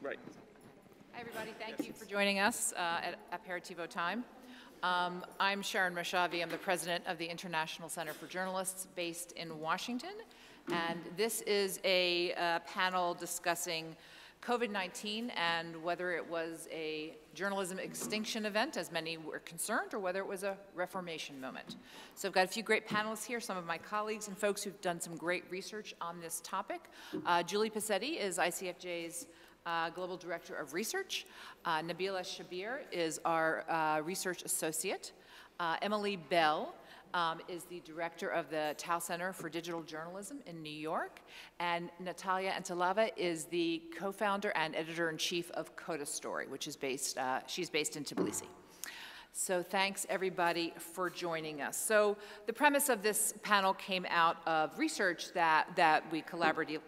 Right. Hi, everybody. Thank you for joining us uh, at Aperitivo Time. Um, I'm Sharon Moshavi. I'm the president of the International Center for Journalists based in Washington. And this is a uh, panel discussing COVID-19 and whether it was a journalism extinction event, as many were concerned, or whether it was a reformation moment. So I've got a few great panelists here, some of my colleagues and folks who've done some great research on this topic. Uh, Julie Posetti is ICFJ's uh, Global Director of Research. Uh, Nabeelah Shabbir is our uh, Research Associate. Uh, Emily Bell um, is the director of the Tow Center for Digital Journalism in New York. And Natalia Antelava is the co-founder and editor-in-chief of Coda Story, which is based, uh, she's based in Tbilisi. So thanks everybody for joining us. So the premise of this panel came out of research that, that we collaboratively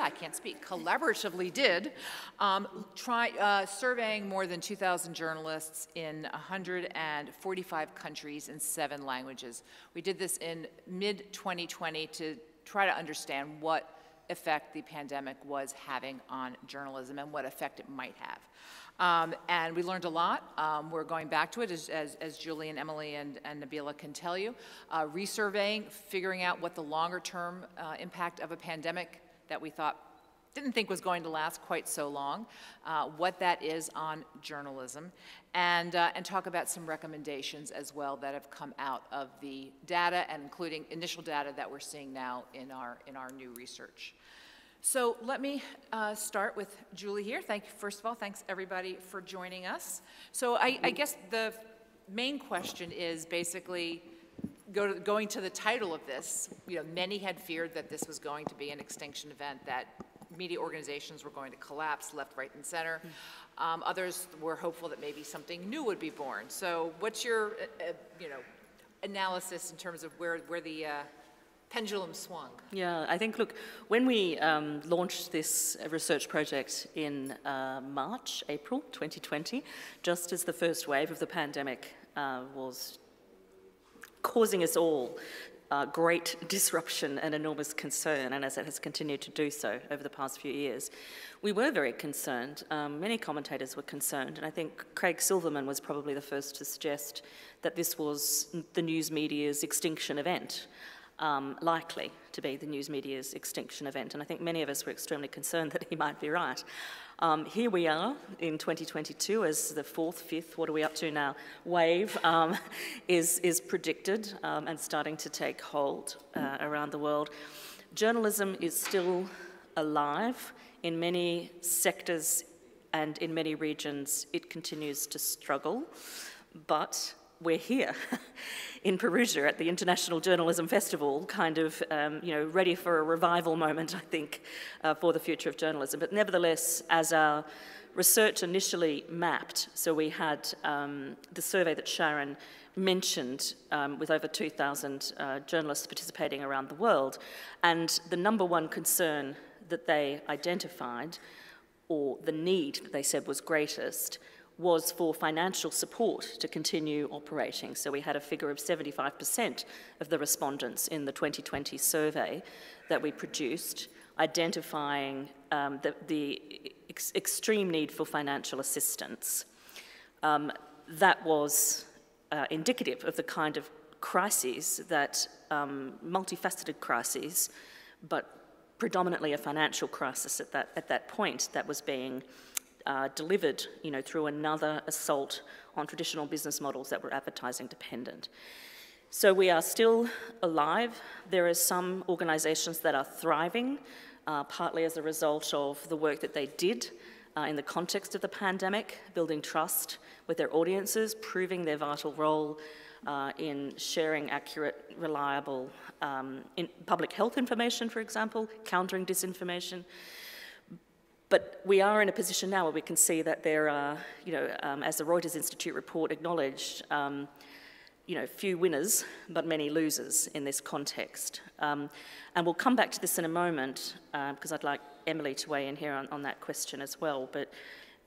I can't speak, collaboratively did, um, try, uh, surveying more than 2,000 journalists in 145 countries in seven languages. We did this in mid-2020 to try to understand what effect the pandemic was having on journalism and what effect it might have. Um, and we learned a lot. Um, we're going back to it, as, as, as, Julie and Emily and, and Nabeelah can tell you. Uh, resurveying, figuring out what the longer term uh, impact of a pandemic that we thought didn't think was going to last quite so long, uh, what that is on journalism, and, uh, and talk about some recommendations as well that have come out of the data and including initial data that we're seeing now in our, in our new research. So let me uh, start with Julie here. Thank you, first of all, thanks everybody for joining us. So I, I guess the main question is basically go to, going to the title of this. You know, many had feared that this was going to be an extinction event, that media organizations were going to collapse left, right, and center. Um, others were hopeful that maybe something new would be born. So what's your, uh, uh, you know, analysis in terms of where, where the uh, pendulum swung? Yeah, I think, look, when we um, launched this research project in uh, March, April 2020, just as the first wave of the pandemic uh, was causing us all uh, great disruption and enormous concern, and as it has continued to do so over the past few years. We were very concerned. Um, many commentators were concerned, and I think Craig Silverman was probably the first to suggest that this was the news media's extinction event um, likely to be the news media's extinction event. And I think many of us were extremely concerned that he might be right. Um, here we are in 2022 as the fourth, fifth, what are we up to now, wave um, is, is predicted um, and starting to take hold uh, around the world. Journalism is still alive in many sectors and in many regions it continues to struggle, but we're here in Perugia at the International Journalism Festival, kind of, um, you know, ready for a revival moment, I think, uh, for the future of journalism. But nevertheless, as our research initially mapped, so we had um, the survey that Sharon mentioned um, with over 2,000 uh, journalists participating around the world, and the number one concern that they identified, or the need that they said was greatest, was for financial support to continue operating. So we had a figure of 75% of the respondents in the 2020 survey that we produced identifying um, the, the ex extreme need for financial assistance. Um, that was uh, indicative of the kind of crises that, um, multifaceted crises, but predominantly a financial crisis at that, at that point that was being uh, delivered you know, through another assault on traditional business models that were advertising dependent. So we are still alive. There are some organisations that are thriving, uh, partly as a result of the work that they did uh, in the context of the pandemic, building trust with their audiences, proving their vital role uh, in sharing accurate, reliable um, public health information, for example, countering disinformation. But we are in a position now where we can see that there are, you know, um, as the Reuters Institute report acknowledged, um, you know, few winners, but many losers in this context. Um, and we'll come back to this in a moment, because uh, I'd like Emily to weigh in here on, on that question as well. But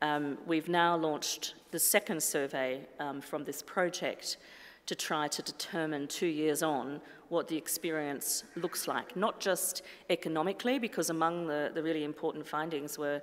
um, we've now launched the second survey um, from this project to try to determine two years on what the experience looks like, not just economically, because among the, the really important findings were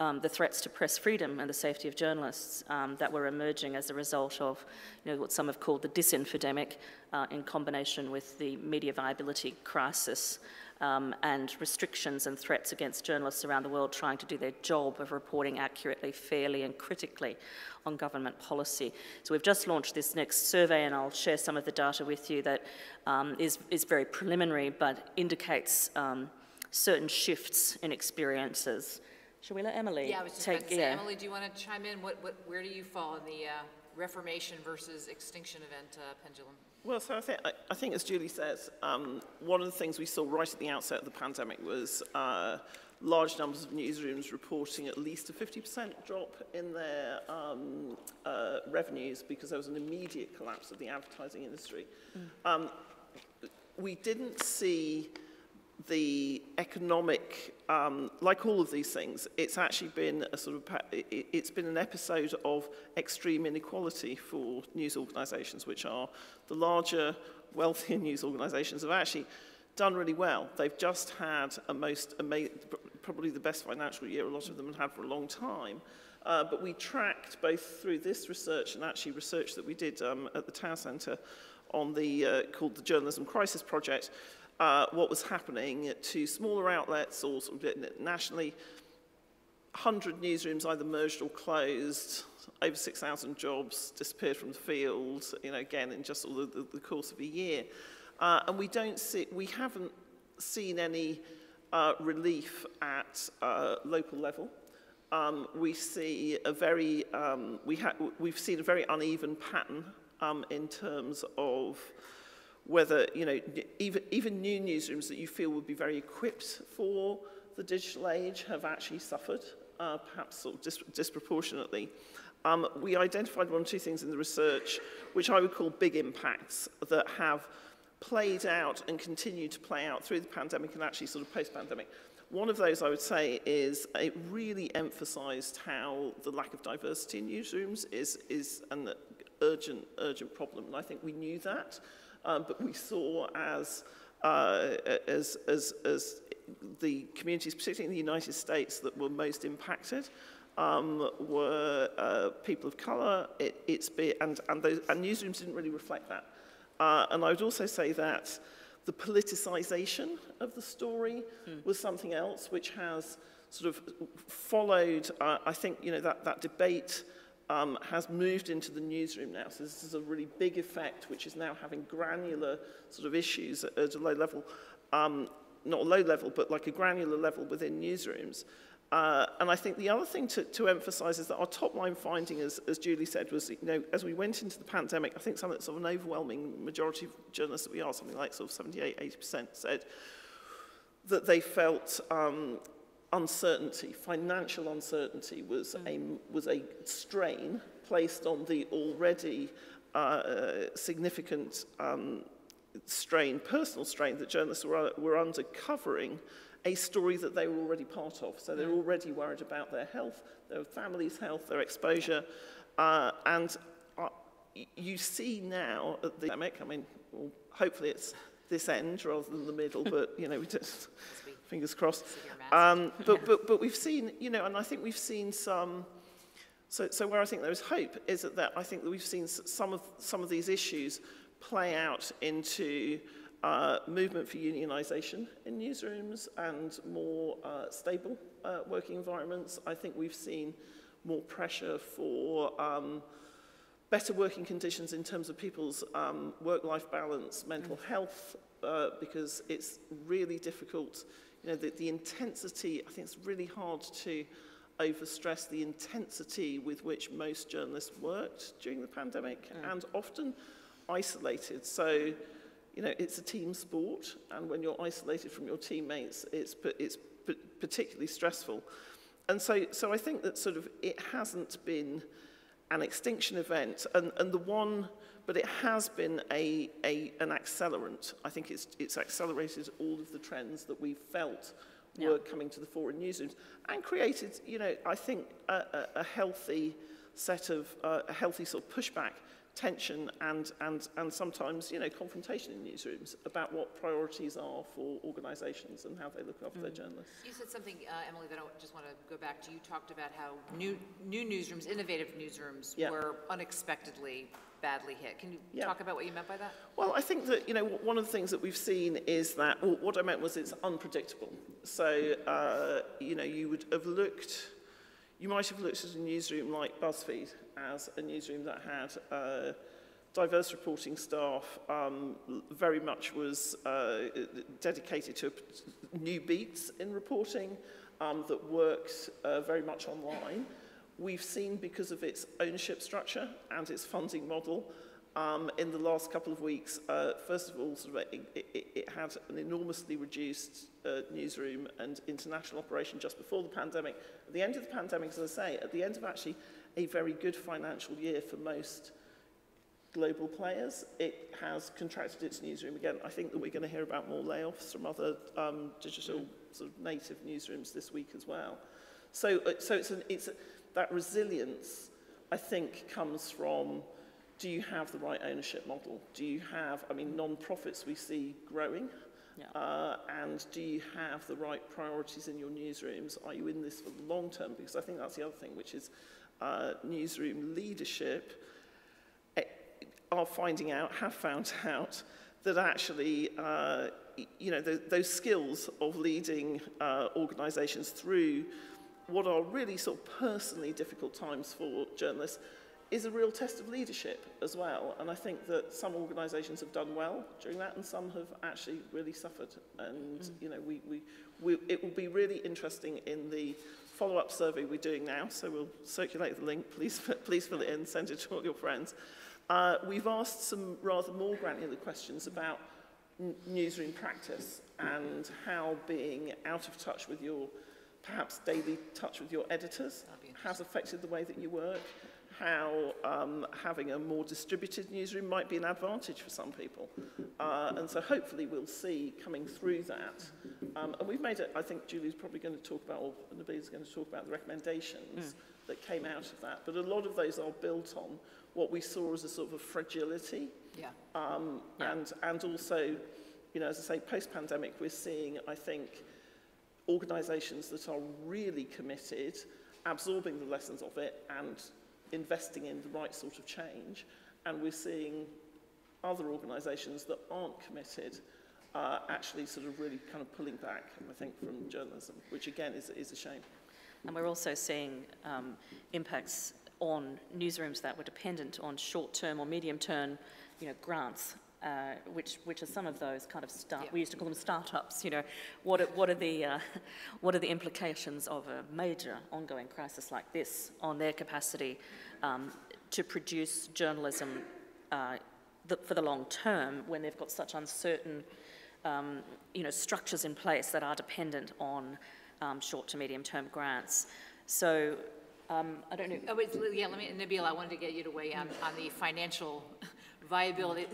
um, the threats to press freedom and the safety of journalists um, that were emerging as a result of you know, what some have called the disinfodemic uh, in combination with the media viability crisis um, and restrictions and threats against journalists around the world trying to do their job of reporting accurately, fairly and critically on government policy. So we've just launched this next survey and I'll share some of the data with you that um, is is, very preliminary but indicates um, certain shifts in experiences Shall we let Emily Yeah, I was just take? about to say, Emily, do you want to chime in? What, what, where do you fall in the uh, Reformation versus Extinction event uh, pendulum? Well, so I think, I, I think as Julie says, um, one of the things we saw right at the outset of the pandemic was uh, large numbers of newsrooms reporting at least a 50% drop in their um, uh, revenues because there was an immediate collapse of the advertising industry. Mm. Um, we didn't see the economic, um, like all of these things, it's actually been a sort of, it, it's been an episode of extreme inequality for news organisations, which are the larger, wealthier news organisations have actually done really well. They've just had a most probably the best financial year a lot of them have had for a long time. Uh, but we tracked both through this research and actually research that we did um, at the Tow Centre on the, uh, called the Journalism Crisis Project, uh, what was happening to smaller outlets or sort of nationally. 100 newsrooms either merged or closed, over 6,000 jobs disappeared from the field, you know, again, in just the, the, course of a year. Uh, and we don't see, we haven't seen any uh, relief at uh, local level. Um, we see a very, um, we ha we've seen a very uneven pattern um, in terms of whether, you know, even, even new newsrooms that you feel would be very equipped for the digital age have actually suffered, uh, perhaps sort of dis disproportionately. Um, we identified one or two things in the research which I would call big impacts that have played out and continue to play out through the pandemic and actually sort of post-pandemic. One of those I would say is it really emphasized how the lack of diversity in newsrooms is, is an urgent, urgent problem. And I think we knew that um, but we saw as, uh, as, as, as the communities, particularly in the United States, that were most impacted um, were uh, people of colour, it, it's be, and, and, those, and newsrooms didn't really reflect that. Uh, and I would also say that the politicisation of the story mm. was something else which has sort of followed, uh, I think, you know, that, that debate um, has moved into the newsroom now. So this is a really big effect, which is now having granular sort of issues at, at a low level, um, not a low level, but like a granular level within newsrooms. Uh, and I think the other thing to, to emphasize is that our top line finding, as, as Julie said, was, you know, as we went into the pandemic, I think some sort of an overwhelming majority of journalists that we are, something like sort of 78, 80% said that they felt um, uncertainty, financial uncertainty was, mm. a, was a strain placed on the already uh, uh, significant um, strain, personal strain that journalists were, were under covering a story that they were already part of. So they're already worried about their health, their family's health, their exposure. Uh, and uh, you see now at the pandemic, I mean, well, hopefully it's this end rather than the middle, but, you know, we just, fingers crossed. Um, but, but, but we've seen, you know, and I think we've seen some, so, so where I think there is hope is that, that I think that we've seen some of, some of these issues play out into uh, movement for unionisation in newsrooms and more uh, stable uh, working environments. I think we've seen more pressure for um, better working conditions in terms of people's um, work-life balance, mental health, uh, because it's really difficult you know, the, the intensity, I think it's really hard to overstress the intensity with which most journalists worked during the pandemic mm. and often isolated. So, you know, it's a team sport, and when you're isolated from your teammates, it's, it's particularly stressful. And so, so I think that sort of it hasn't been an extinction event, and, and the one but it has been a, a, an accelerant. I think it's, it's accelerated all of the trends that we felt yeah. were coming to the fore in newsrooms and created, you know, I think a, a, a healthy set of, uh, a healthy sort of pushback tension and, and, and sometimes, you know, confrontation in newsrooms about what priorities are for organisations and how they look after mm. their journalists. You said something, uh, Emily, that I just want to go back to. You talked about how new, new newsrooms, innovative newsrooms, yeah. were unexpectedly badly hit. Can you yeah. talk about what you meant by that? Well, I think that, you know, one of the things that we've seen is that, well, what I meant was it's unpredictable. So, uh, you know, you would have looked, you might have looked at a newsroom like BuzzFeed as a newsroom that had uh, diverse reporting staff, um, very much was uh, dedicated to new beats in reporting um, that worked uh, very much online. We've seen, because of its ownership structure and its funding model, um, in the last couple of weeks, uh, first of all, sort of it, it, it had an enormously reduced uh, newsroom and international operation just before the pandemic. At the end of the pandemic, as I say, at the end of actually a very good financial year for most global players, it has contracted its newsroom again. I think that we're going to hear about more layoffs from other um, digital sort of native newsrooms this week as well. So, uh, so it's, an, it's a, that resilience, I think, comes from do you have the right ownership model? Do you have, I mean, non-profits we see growing, yeah. uh, and do you have the right priorities in your newsrooms? Are you in this for the long term? Because I think that's the other thing, which is uh, newsroom leadership eh, are finding out, have found out, that actually, uh, you know, the, those skills of leading uh, organisations through what are really sort of personally difficult times for journalists is a real test of leadership as well. And I think that some organisations have done well during that and some have actually really suffered. And, mm. you know, we, we, we, it will be really interesting in the follow-up survey we're doing now, so we'll circulate the link. Please, please fill it in, send it to all your friends. Uh, we've asked some rather more granular questions about newsroom practice and how being out of touch with your, perhaps daily touch with your editors has affected the way that you work. How um, having a more distributed newsroom might be an advantage for some people. Uh, and so hopefully we'll see coming through that. Um, and we've made it, I think Julie's probably going to talk about, or Nabeelah's going to talk about the recommendations mm. that came out of that. But a lot of those are built on what we saw as a sort of a fragility. Yeah. Um, yeah. And, and also, you know, as I say, post-pandemic, we're seeing, I think, organisations that are really committed, absorbing the lessons of it and investing in the right sort of change. And we're seeing other organisations that aren't committed uh, actually sort of really kind of pulling back, I think, from journalism, which again is, is a shame. And we're also seeing um, impacts on newsrooms that were dependent on short-term or medium-term you know, grants uh, which which are some of those kind of start. Yeah. We used to call them startups. You know, what are, what are the uh, what are the implications of a major ongoing crisis like this on their capacity um, to produce journalism uh, the, for the long term when they've got such uncertain um, you know structures in place that are dependent on um, short to medium term grants. So. Um, I don't know. Oh, yeah, let me, Nabeelah, I wanted to get you to weigh on, on the financial viability.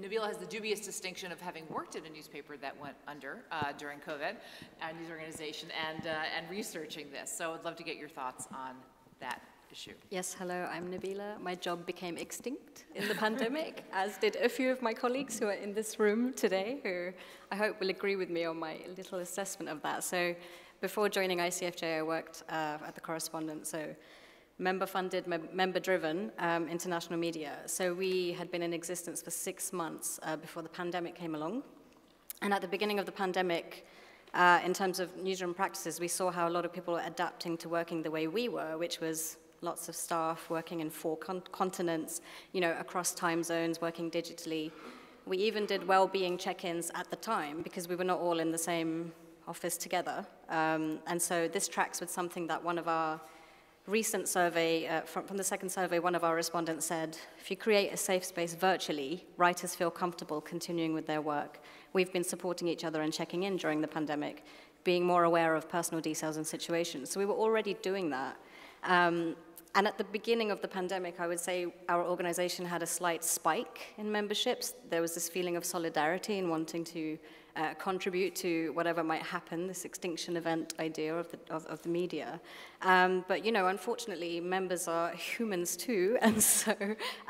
Nabeelah has the dubious distinction of having worked at a newspaper that went under uh, during COVID, a news organization, and, uh, and researching this. So I'd love to get your thoughts on that issue. Yes, hello, I'm Nabeelah. My job became extinct in the pandemic, as did a few of my colleagues who are in this room today, who I hope will agree with me on my little assessment of that. So before joining ICFJ, I worked uh, at the correspondent, so member-funded, member-driven um, international media. So we had been in existence for six months uh, before the pandemic came along. And at the beginning of the pandemic, uh, in terms of newsroom practices, we saw how a lot of people were adapting to working the way we were, which was lots of staff working in four con continents, you know, across time zones, working digitally. We even did well-being check-ins at the time because we were not all in the same office together. Um, and so this tracks with something that one of our recent survey, uh, from, from the second survey, one of our respondents said, if you create a safe space virtually, writers feel comfortable continuing with their work. We've been supporting each other and checking in during the pandemic, being more aware of personal details and situations. So we were already doing that. Um, and at the beginning of the pandemic, I would say our organization had a slight spike in memberships. There was this feeling of solidarity and wanting to uh, contribute to whatever might happen, this extinction event idea of the, of, of the media. Um, but, you know, unfortunately, members are humans too, and so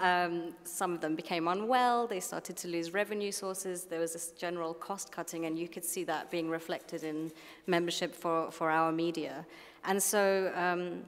um, some of them became unwell, they started to lose revenue sources, there was this general cost cutting, and you could see that being reflected in membership for, for our media. And so, um,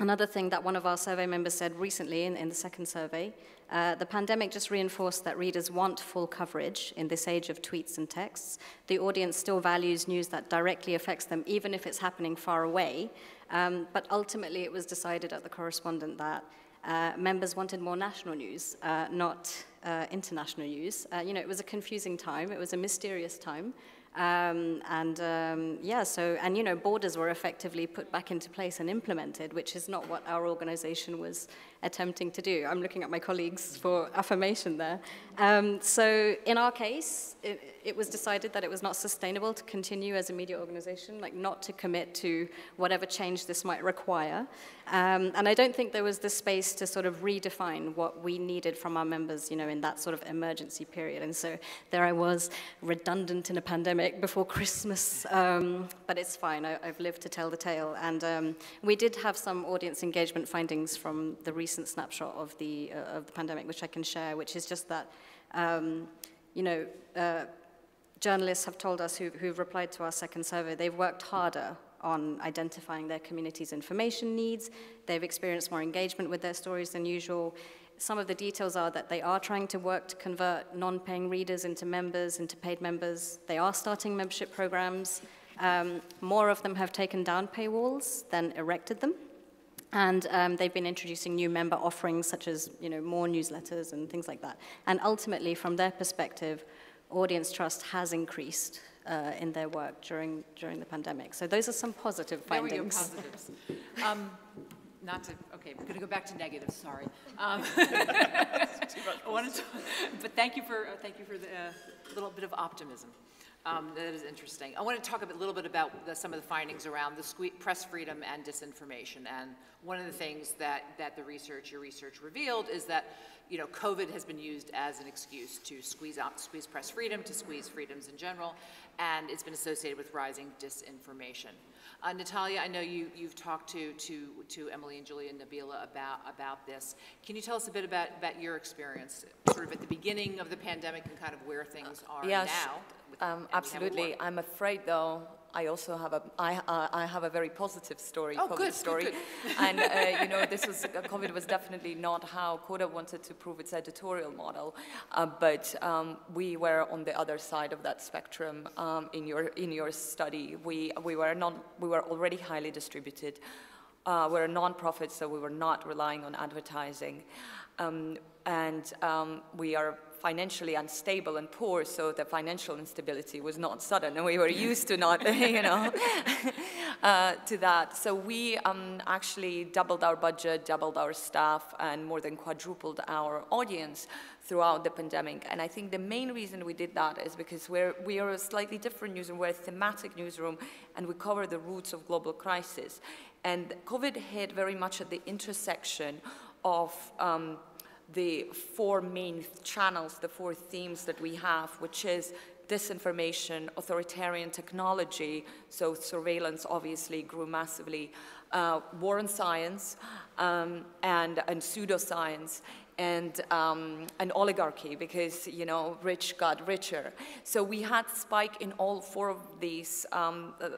Another thing that one of our survey members said recently in, in the second survey, uh, the pandemic just reinforced that readers want full coverage in this age of tweets and texts. The audience still values news that directly affects them, even if it's happening far away. Um, but ultimately, it was decided at the correspondent that uh, members wanted more national news, uh, not uh, international news. Uh, you know, it was a confusing time, it was a mysterious time. Um, and um, yeah, so, and you know, borders were effectively put back into place and implemented, which is not what our organization was attempting to do. I'm looking at my colleagues for affirmation there. Um, so in our case, it, it, was decided that it was not sustainable to continue as a media organization, like not to commit to whatever change this might require. Um, and I don't think there was the space to sort of redefine what we needed from our members, you know, in that sort of emergency period. And so there I was, redundant in a pandemic before Christmas, um, but it's fine. I, have lived to tell the tale. And um, we did have some audience engagement findings from the recent recent snapshot of the, uh, of the pandemic, which I can share, which is just that, um, you know, uh, journalists have told us who, who've replied to our second survey, they've worked harder on identifying their community's information needs. They've experienced more engagement with their stories than usual. Some of the details are that they are trying to work to convert non-paying readers into members, into paid members. They are starting membership programs. Um, more of them have taken down paywalls than erected them. And um, they've been introducing new member offerings such as you know, more newsletters and things like that. And ultimately, from their perspective, audience trust has increased uh, in their work during, during the pandemic. So those are some positive findings. There we go, positives. um, not to, okay, we're going to go back to negatives, sorry. Um, to, but thank you for, uh, thank you for the uh, little bit of optimism. Um, that is interesting. I want to talk a little bit about the, some of the findings around the press freedom and disinformation. And one of the things that, that the research, your research revealed is that, you know, COVID has been used as an excuse to squeeze out, squeeze press freedom, to squeeze freedoms in general, and it's been associated with rising disinformation. Uh, Natalia, I know you, you've talked to, to, to Emily and Julia and Nabeelah about, about this. Can you tell us a bit about, about your experience, sort of at the beginning of the pandemic and kind of where things are yes, now? Um, absolutely. I'm afraid, though, I also have a, I, uh, I have a very positive story, oh, COVID good, story. Good, good. and, uh, you know, this was, uh, COVID was definitely not how Coda wanted to prove its editorial model, uh, but um, we were on the other side of that spectrum um, in, your, in your study. We, we, were not, we were already highly distributed. Uh, we're a nonprofit, so we were not relying on advertising. Um, and um, we are financially unstable and poor, so the financial instability was not sudden, and we were used to not, you know, uh, to that. So we um, actually doubled our budget, doubled our staff, and more than quadrupled our audience throughout the pandemic. And I think the main reason we did that is because we're, we are a slightly different newsroom. We're a thematic newsroom, and we cover the roots of global crisis. And COVID hit very much at the intersection of um, the four main channels, the four themes that we have, which is disinformation, authoritarian technology, so surveillance obviously grew massively, uh, war on science, um, and, and pseudoscience, and um, an oligarchy because you know rich got richer. So we had spike in all four of these um, uh,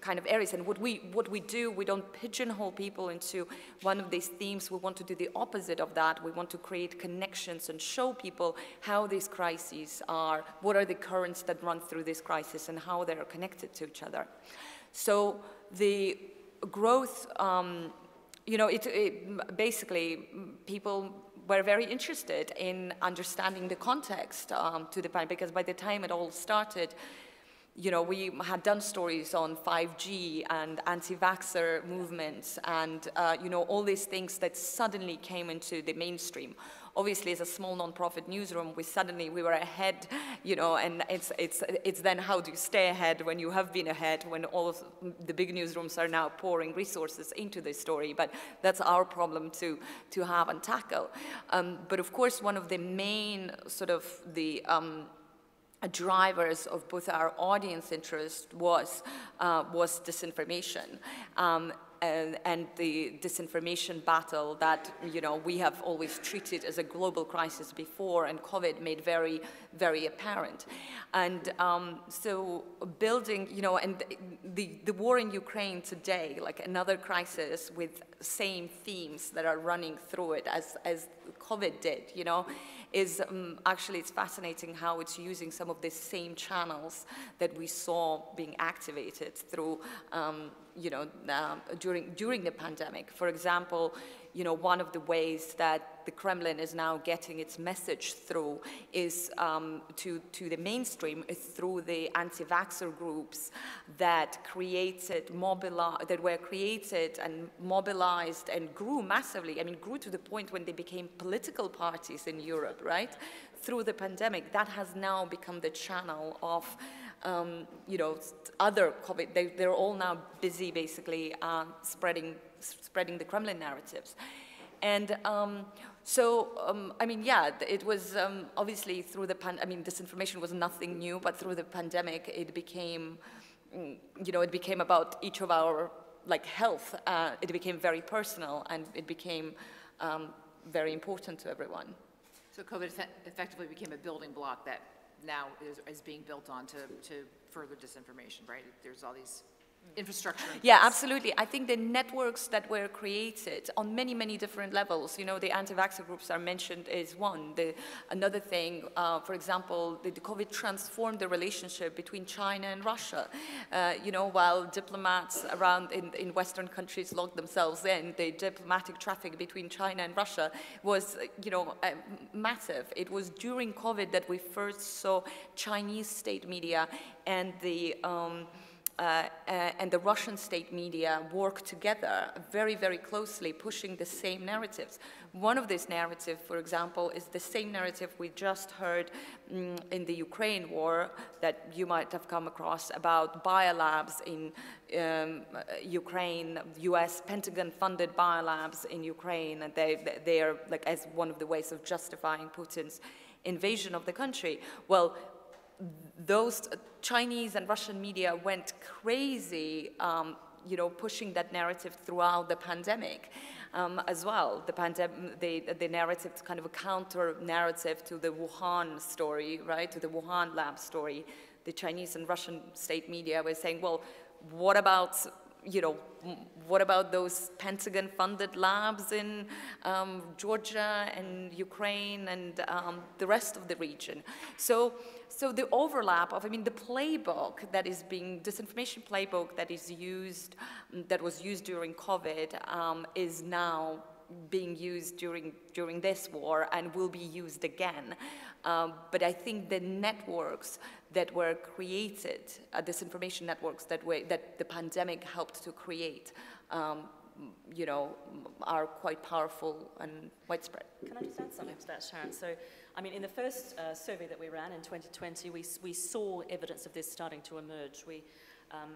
kind of areas. And what we what we do, we don't pigeonhole people into one of these themes. We want to do the opposite of that. We want to create connections and show people how these crises are, what are the currents that run through this crisis, and how they are connected to each other. So the growth. Um, you know, it, it, basically people were very interested in understanding the context um, to the pandemic because by the time it all started, you know, we had done stories on 5G and anti-vaxxer movements and, uh, you know, all these things that suddenly came into the mainstream obviously as a small nonprofit newsroom, we suddenly, we were ahead, you know, and it's, it's, it's then how do you stay ahead when you have been ahead, when all of the big newsrooms are now pouring resources into this story, but that's our problem to, to have and tackle. Um, but of course, one of the main sort of the, um, drivers of both our audience interest was, uh, was disinformation. Um, and, and, the disinformation battle that you know we have always treated as a global crisis before, and COVID made very, very apparent. And um, so building, you know, and the the war in Ukraine today, like another crisis with same themes that are running through it as as COVID did, you know, is um, actually it's fascinating how it's using some of the same channels that we saw being activated through, um, you know, uh, during, during the pandemic. For example, you know, one of the ways that the Kremlin is now getting its message through is um, to, to the mainstream is through the anti-vaxxer groups that created, that were created and mobilized and grew massively. I mean, grew to the point when they became political parties in Europe, right? Through the pandemic, that has now become the channel of um, you know, other COVID, they, are all now busy basically uh, spreading, spreading the Kremlin narratives. And um, so, um, I mean, yeah, it was um, obviously through the, I mean, disinformation was nothing new, but through the pandemic, it became, mm, you know, it became about each of our, like, health. Uh, it became very personal, and it became um, very important to everyone. So COVID effectively became a building block that now is, is being built on to, to further disinformation, right? There's all these infrastructure. Yeah, absolutely. I think the networks that were created on many, many different levels, you know, the anti-vaxxer groups are mentioned is one. The, another thing, uh, for example, the, the, COVID transformed the relationship between China and Russia. Uh, you know, while diplomats around in, in Western countries locked themselves in, the diplomatic traffic between China and Russia was, you know, uh, massive. It was during COVID that we first saw Chinese state media and the um, uh, uh, and the Russian state media work together very, very closely, pushing the same narratives. One of these narratives, for example, is the same narrative we just heard um, in the Ukraine war that you might have come across about biolabs in um, Ukraine, US Pentagon-funded biolabs in Ukraine, and they, they are like as one of the ways of justifying Putin's invasion of the country. Well, those Chinese and Russian media went crazy, um, you know, pushing that narrative throughout the pandemic um, as well. The, pandem- the, the narrative, kind of a counter narrative to the Wuhan story, right, to the Wuhan lab story. The Chinese and Russian state media were saying, well, what about you know, what about those Pentagon-funded labs in um, Georgia and Ukraine and um, the rest of the region? So, so the overlap of, I mean, the playbook that is being, disinformation playbook that is used, that was used during COVID um, is now being used during, during this war and will be used again. Um, but I think the networks that were created, uh, disinformation networks that, were, that the pandemic helped to create, um, you know, are quite powerful and widespread. Can I just add something to that, Sharon? So, I mean, in the first uh, survey that we ran in 2020, we, we saw evidence of this starting to emerge. We, um,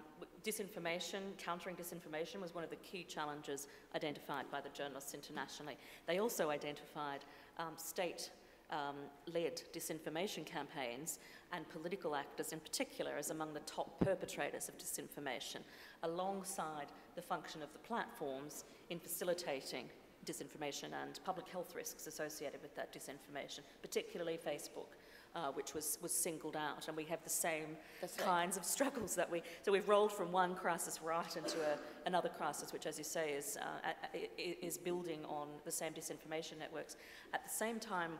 disinformation, countering disinformation was one of the key challenges identified by the journalists internationally. They also identified um, state um, led disinformation campaigns and political actors in particular as among the top perpetrators of disinformation, alongside the function of the platforms in facilitating disinformation and public health risks associated with that disinformation, particularly Facebook. Uh, which was, was singled out, and we have the same That's kinds right. of struggles that we. So we've rolled from one crisis right into a, another crisis, which, as you say, is uh, is building on the same disinformation networks. At the same time,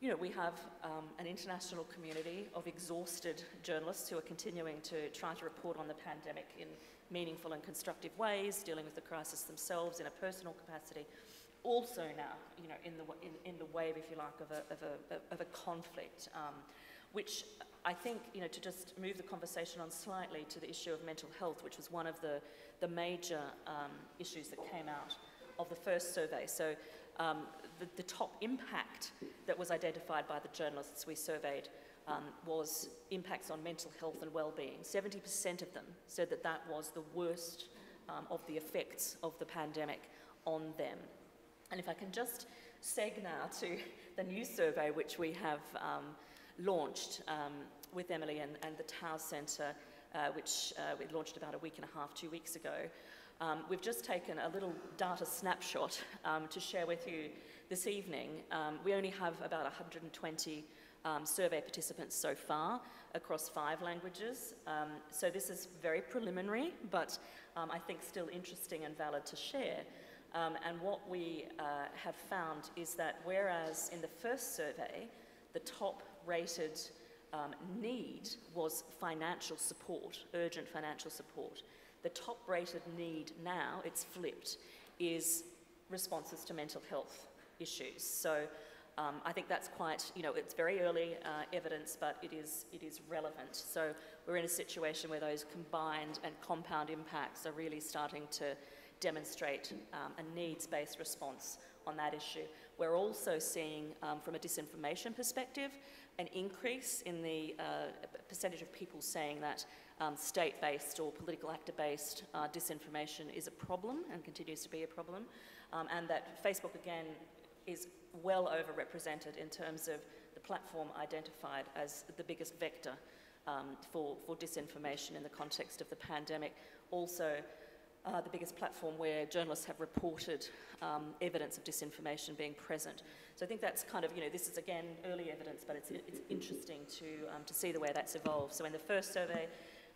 you know, we have um, an international community of exhausted journalists who are continuing to try to report on the pandemic in meaningful and constructive ways, dealing with the crisis themselves in a personal capacity. Also now, you know, in the, in, in the wave, if you like, of a, of a, of a conflict, um, which I think, you know, to just move the conversation on slightly to the issue of mental health, which was one of the, the major um, issues that came out of the first survey. So um, the, the, top impact that was identified by the journalists we surveyed um, was impacts on mental health and well-being. 70% of them said that that was the worst um, of the effects of the pandemic on them. And if I can just seg now to the new survey which we have um, launched, um, with Emily and, and the Tow Centre, uh, which uh, we launched about a week and a half, two weeks ago. Um, we've just taken a little data snapshot um, to share with you this evening. Um, we only have about 120 um, survey participants so far across five languages. So this is very preliminary, but I think still interesting and valid to share. Um, and what we uh, have found is that whereas in the first survey, the top rated um, need was financial support, urgent financial support, the top rated need now, it's flipped, is responses to mental health issues. So um, I think that's quite, you know, it's very early uh, evidence, but it is, it is relevant. So we're in a situation where those combined and compound impacts are really starting to demonstrate um, a needs-based response on that issue. We're also seeing, um, from a disinformation perspective, an increase in the uh, percentage of people saying that um, state-based or political actor-based uh, disinformation is a problem and continues to be a problem, um, and that Facebook, again, is well overrepresented in terms of the platform identified as the biggest vector um, for, for disinformation in the context of the pandemic. Also, uh, the biggest platform where journalists have reported um, evidence of disinformation being present. So I think that's kind of, you know, this is again early evidence, but it's, it's interesting to, um, to see the way that's evolved. So in the first survey,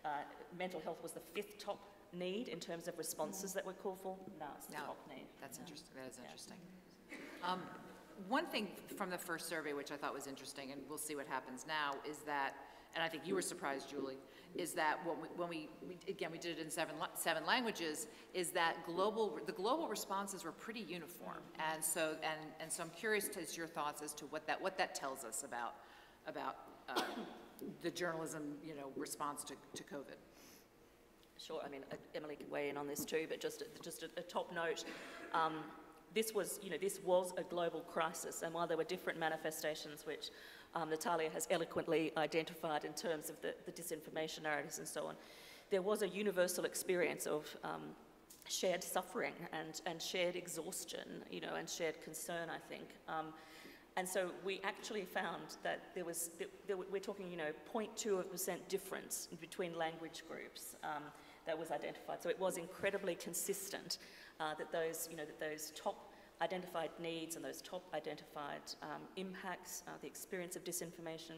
uh, mental health was the fifth top need in terms of responses that were called for. Now it's the top need. That's interesting, that is interesting. Um, One thing from the first survey, which I thought was interesting, and we'll see what happens now, is that, and I think you were surprised, Julie, is that when we, when we, we again, we did it in seven, seven languages, is that global, the global responses were pretty uniform. And so, and, and so I'm curious as your thoughts as to what that, what that tells us about, about uh, the journalism, you know, response to, to COVID. Sure, I mean, uh, Emily can weigh in on this too, but just, just a, a top note. Um, this was, you know, this was a global crisis, and while there were different manifestations which um, Natalia has eloquently identified in terms of the, the disinformation narratives and so on, there was a universal experience of um, shared suffering and, and shared exhaustion, you know, and shared concern, I think. Um, and so we actually found that there was, that we're talking, you know, 0.2% difference between language groups um, that was identified. So it was incredibly consistent uh, that those, you know, that those top identified needs and those top identified um, impacts, uh, the experience of disinformation,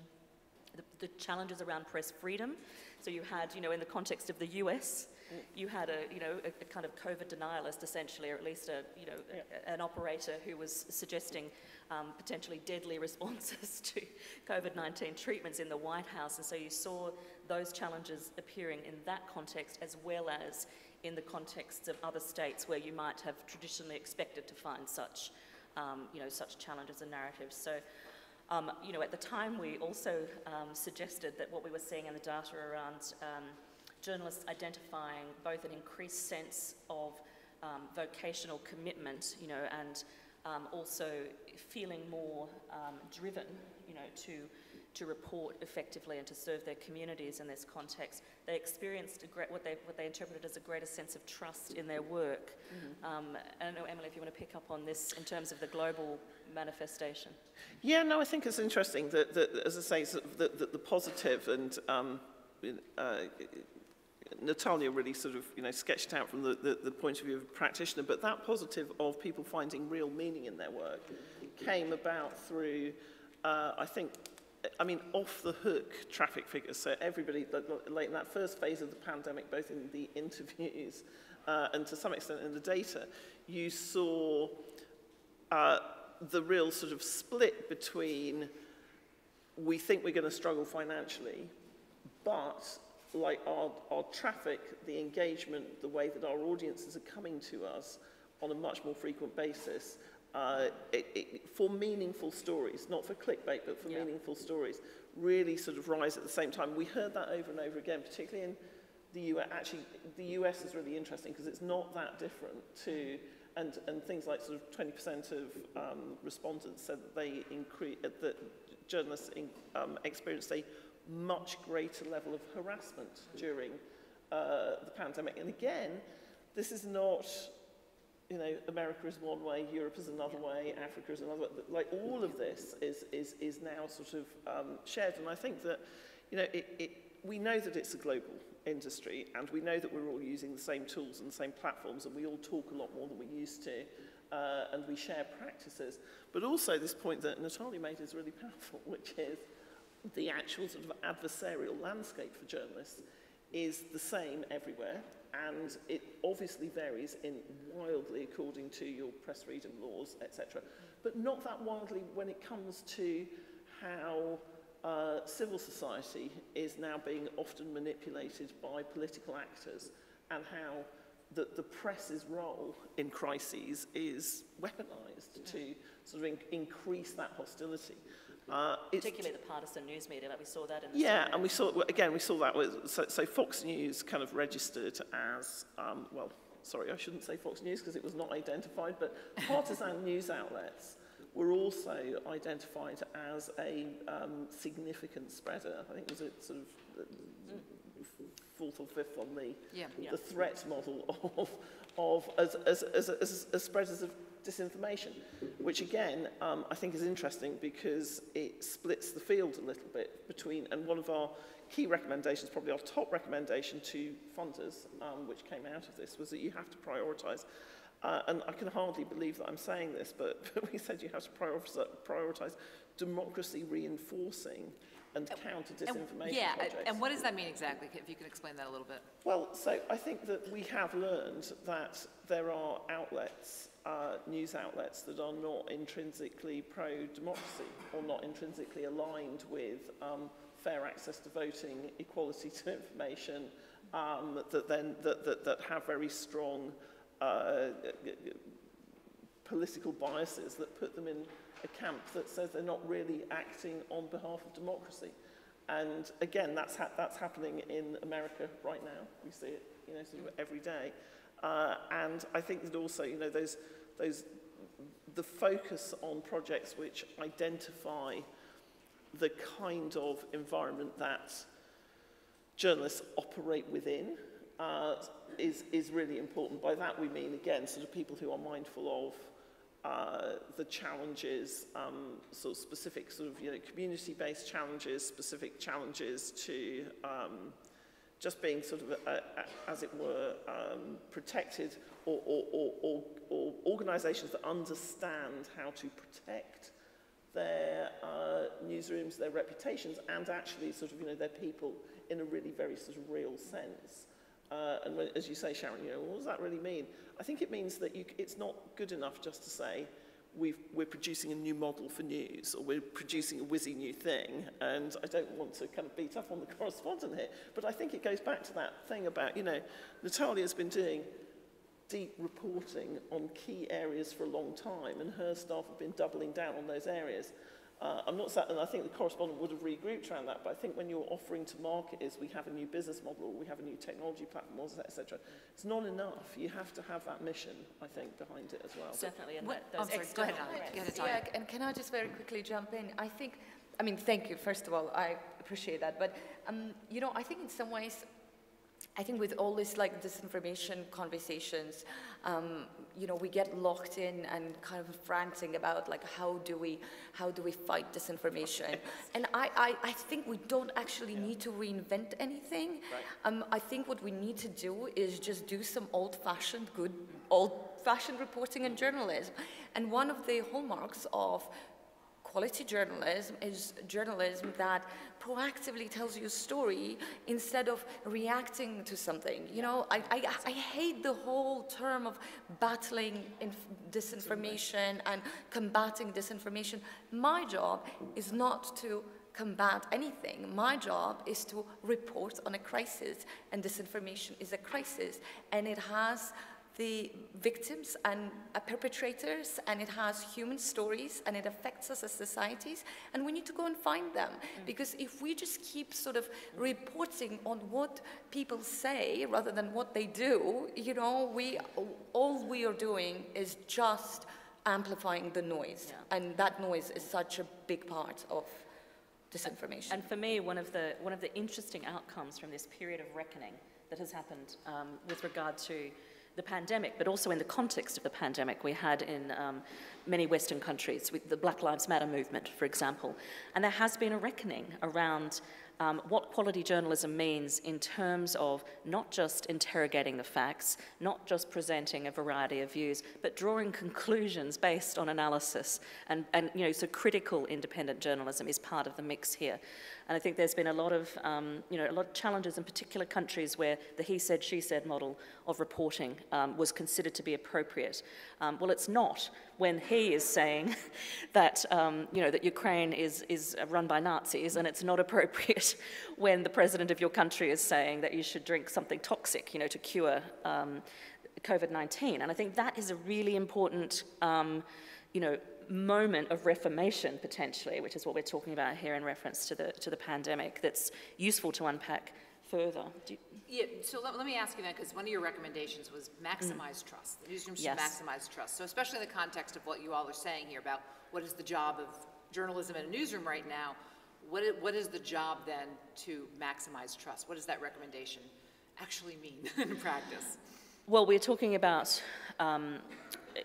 the, the challenges around press freedom. So you had, you know, in the context of the US, you had a, you know, a, a kind of COVID denialist essentially, or at least a, you know, a, an operator who was suggesting um, potentially deadly responses to COVID-19 treatments in the White House. And so you saw those challenges appearing in that context as well as in the contexts of other states where you might have traditionally expected to find such, um, you know, such challenges and narratives. So, um, you know, at the time we also um, suggested that what we were seeing in the data around um, journalists identifying both an increased sense of um, vocational commitment, you know, and um, also feeling more driven, you know, to to report effectively and to serve their communities in this context. They experienced a great, what, they, what they interpreted as a greater sense of trust in their work. Mm-hmm. Um, I don't know, Emily, if you want to pick up on this in terms of the global manifestation. Yeah, no, I think it's interesting that, that as I say, the, the, the positive and um, uh, Natalia really sort of, you know, sketched out from the, the, the point of view of a practitioner, but that positive of people finding real meaning in their work came about through, uh, I think, I mean, off the hook traffic figures. So everybody, like in that first phase of the pandemic, both in the interviews uh, and to some extent in the data, you saw uh, the real sort of split between we think we're going to struggle financially, but like our, our traffic, the engagement, the way that our audiences are coming to us on a much more frequent basis, uh, it, it, for meaningful stories, not for clickbait, but for yeah. meaningful stories, really sort of rise at the same time. We heard that over and over again, particularly in the US. Actually, the US is really interesting because it's not that different to, and, and things like sort of 20% of um, respondents said that they increase, uh, that journalists in, um, experienced a much greater level of harassment during uh, the pandemic. And again, this is not you know, America is one way, Europe is another way, Africa is another way. Like all of this is, is, is now sort of um, shared. And I think that, you know, it, it, we know that it's a global industry and we know that we're all using the same tools and the same platforms and we all talk a lot more than we used to uh, and we share practices. But also this point that Natalia made is really powerful, which is the actual sort of adversarial landscape for journalists is the same everywhere and it obviously varies in wildly according to your press freedom laws, etc. But not that wildly when it comes to how uh, civil society is now being often manipulated by political actors and how the, the press's role in crises is weaponized yeah. to sort of in, increase that hostility. Uh, Particularly the partisan news media, like we saw that in the Yeah, and we saw, again, we saw that with, so, so Fox News kind of registered as, um, well, sorry, I shouldn't say Fox News because it was not identified, but partisan news outlets were also identified as a um, significant spreader. I think it was a sort of uh, fourth or fifth on the, yeah. the threat model of, of as, as, as, as, as spreaders of disinformation, which again, um, I think is interesting because it splits the field a little bit between, and one of our key recommendations, probably our top recommendation to funders, um, which came out of this, was that you have to prioritise uh, and I can hardly believe that I'm saying this, but, but we said you have to prioritize, prioritize democracy reinforcing and counter disinformation yeah, projects. and what does that mean exactly? If you can explain that a little bit. Well, so I think that we have learned that there are outlets, uh, news outlets, that are not intrinsically pro-democracy or not intrinsically aligned with um, fair access to voting, equality to information, um, that then that, that, that have very strong uh, political biases that put them in a camp that says they're not really acting on behalf of democracy. And again, that's, ha that's happening in America right now. We see it, you know, sort of every day. Uh, and I think that also, you know, those, those, the focus on projects which identify the kind of environment that journalists operate within uh, is, is really important. By that we mean, again, sort of people who are mindful of the challenges, um, sort of specific sort of, you know, community-based challenges, specific challenges to um, just being sort of, uh, uh, as it were, um, protected or, or, or, or, or organisations that understand how to protect their uh, newsrooms, their reputations, and actually sort of, you know, their people in a really very sort of real sense. Uh, and when, as you say, Sharon, you know, what does that really mean? I think it means that you, it's not good enough just to say, we've, we're producing a new model for news or we're producing a whizzy new thing. And I don't want to kind of beat up on the correspondent here, but I think it goes back to that thing about, you know, Natalia's been doing deep reporting on key areas for a long time and her staff have been doubling down on those areas. Uh, I'm not saying, and I think the correspondent would have regrouped around that, but I think when you're offering to market is we have a new business model, we have a new technology platform, etc. It's not enough. You have to have that mission, I think, behind it as well. Definitely, and what, that, those sorry, external Yeah, and can I just very quickly jump in? I think, I mean, thank you, first of all, I appreciate that, but, um, you know, I think in some ways, I think with all this like disinformation conversations, um, you know, we get locked in and kind of ranting about like how do we how do we fight disinformation? And I, I, I think we don't actually yeah. need to reinvent anything. Right. Um, I think what we need to do is just do some old-fashioned good old-fashioned reporting and journalism. And one of the hallmarks of quality journalism is journalism that proactively tells you a story instead of reacting to something. You know, I, I, I hate the whole term of battling disinformation and combating disinformation. My job is not to combat anything. My job is to report on a crisis, and disinformation is a crisis, and it has the victims and uh, perpetrators, and it has human stories, and it affects us as societies, and we need to go and find them. Mm. Because if we just keep sort of reporting on what people say rather than what they do, you know, we, all we are doing is just amplifying the noise, yeah. and that noise is such a big part of disinformation. And for me, one of the, one of the interesting outcomes from this period of reckoning that has happened um, with regard to the pandemic, but also in the context of the pandemic we had in um, many Western countries, with the Black Lives Matter movement, for example. And there has been a reckoning around um, what quality journalism means in terms of not just interrogating the facts, not just presenting a variety of views, but drawing conclusions based on analysis. And, and you know, so critical independent journalism is part of the mix here. And I think there's been a lot of, um, you know, a lot of challenges in particular countries where the he said, she said model of reporting um, was considered to be appropriate. Um, well, it's not when he is saying that, um, you know, that Ukraine is, is run by Nazis, and it's not appropriate when the president of your country is saying that you should drink something toxic, you know, to cure um, COVID-19. And I think that is a really important, um, you know, moment of reformation potentially, which is what we're talking about here in reference to the, to the pandemic, that's useful to unpack further. Yeah, so let, let, me ask you that, because one of your recommendations was maximize mm. trust. The newsroom should yes. maximize trust. So especially in the context of what you all are saying here about what is the job of journalism in a newsroom right now, what is, what is the job then to maximize trust? What does that recommendation actually mean in practice? Well, we're talking about, um,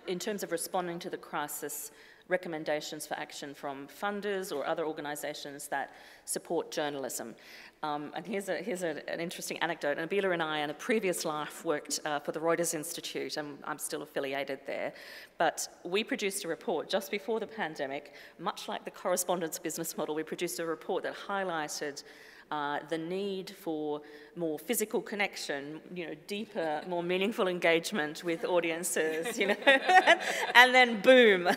in terms of responding to the crisis, recommendations for action from funders or other organisations that support journalism. Um, and here's, a, here's a, an interesting anecdote. Nabeelah and I, in a previous life, worked uh, for the Reuters Institute, and I'm still affiliated there. But we produced a report just before the pandemic, much like the correspondence business model, we produced a report that highlighted uh, the need for more physical connection, you know, deeper, more meaningful engagement with audiences, you know, and then boom,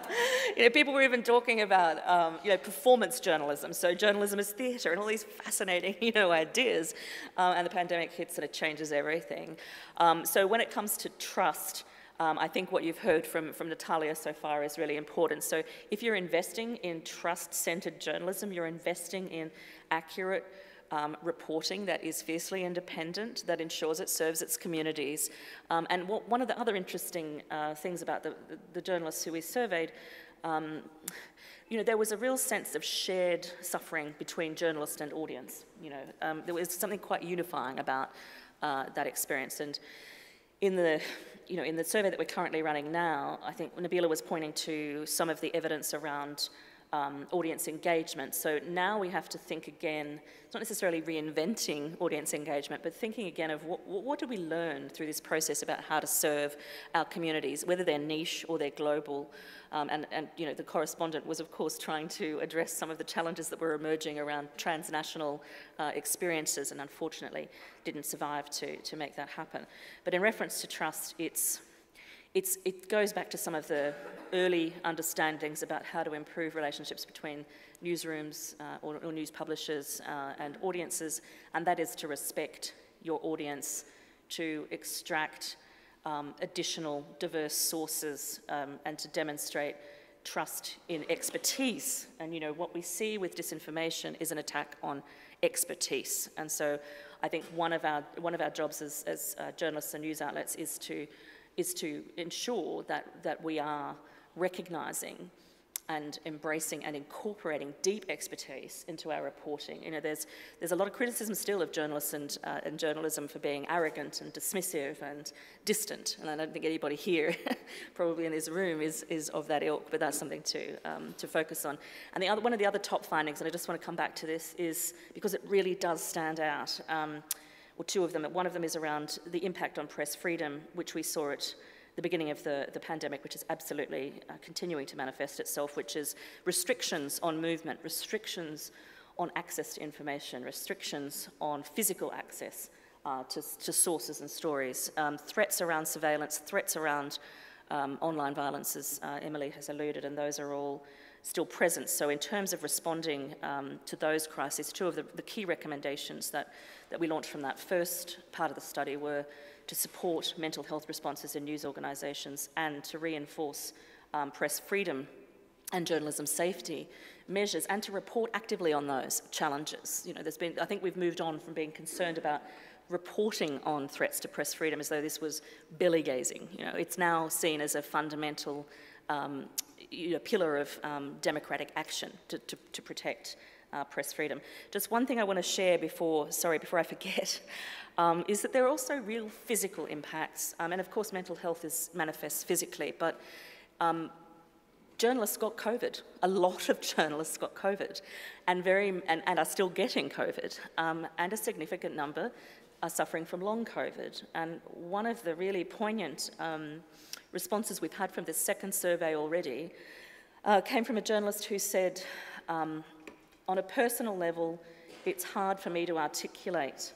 you know, people were even talking about, um, you know, performance journalism, so journalism is theatre and all these fascinating, you know, ideas, uh, and the pandemic hits and it changes everything. Um, so when it comes to trust, um, I think what you've heard from, from Natalia so far is really important. So if you're investing in trust-centered journalism, you're investing in accurate um, reporting that is fiercely independent, that ensures it serves its communities. Um, and what, one of the other interesting uh, things about the, the, journalists who we surveyed, um, you know, there was a real sense of shared suffering between journalist and audience. You know, um, there was something quite unifying about uh, that experience. And in the you know, in the survey that we're currently running now, I think Nabeelah was pointing to some of the evidence around um, audience engagement. So now we have to think again, it's not necessarily reinventing audience engagement, but thinking again of what, what we learn through this process about how to serve our communities, whether they're niche or they're global. Um, and, and, you know, the correspondent was, of course, trying to address some of the challenges that were emerging around transnational uh, experiences and unfortunately didn't survive to, to make that happen. But in reference to trust, it's it's, it goes back to some of the early understandings about how to improve relationships between newsrooms uh, or, or, news publishers uh, and audiences, and that is to respect your audience, to extract um, additional diverse sources um, and to demonstrate trust in expertise. And you know, what we see with disinformation is an attack on expertise. And so I think one of our, one of our jobs as, as uh, journalists and news outlets is to is to ensure that, that we are recognising and embracing and incorporating deep expertise into our reporting. You know, there's, there's a lot of criticism still of journalists and, uh, and journalism for being arrogant and dismissive and distant, and I don't think anybody here, probably in this room, is, is of that ilk, but that's something to, um, to focus on. And the other, one of the other top findings, and I just want to come back to this, is because it really does stand out, um, or two of them. One of them is around the impact on press freedom, which we saw at the beginning of the, the pandemic, which is absolutely uh, continuing to manifest itself, which is restrictions on movement, restrictions on access to information, restrictions on physical access uh, to, to, sources and stories, um, threats around surveillance, threats around um, online violence, as uh, Emily has alluded, and those are all still present. So in terms of responding um, to those crises, two of the, the, key recommendations that, that we launched from that first part of the study were to support mental health responses in news organisations and to reinforce um, press freedom and journalism safety measures and to report actively on those challenges. You know, there's been, I think we've moved on from being concerned about reporting on threats to press freedom as though this was belly gazing. You know, it's now seen as a fundamental um, you know, pillar of um, democratic action to, to, to protect uh, press freedom. Just one thing I want to share before, sorry, before I forget, um, is that there are also real physical impacts. Um, and of course, mental health is manifests physically, but um, journalists got COVID. A lot of journalists got COVID and, very, and, and are still getting COVID. Um, and a significant number are suffering from long COVID. And one of the really poignant um, responses we've had from this second survey already uh, came from a journalist who said, um, on a personal level, it's hard for me to articulate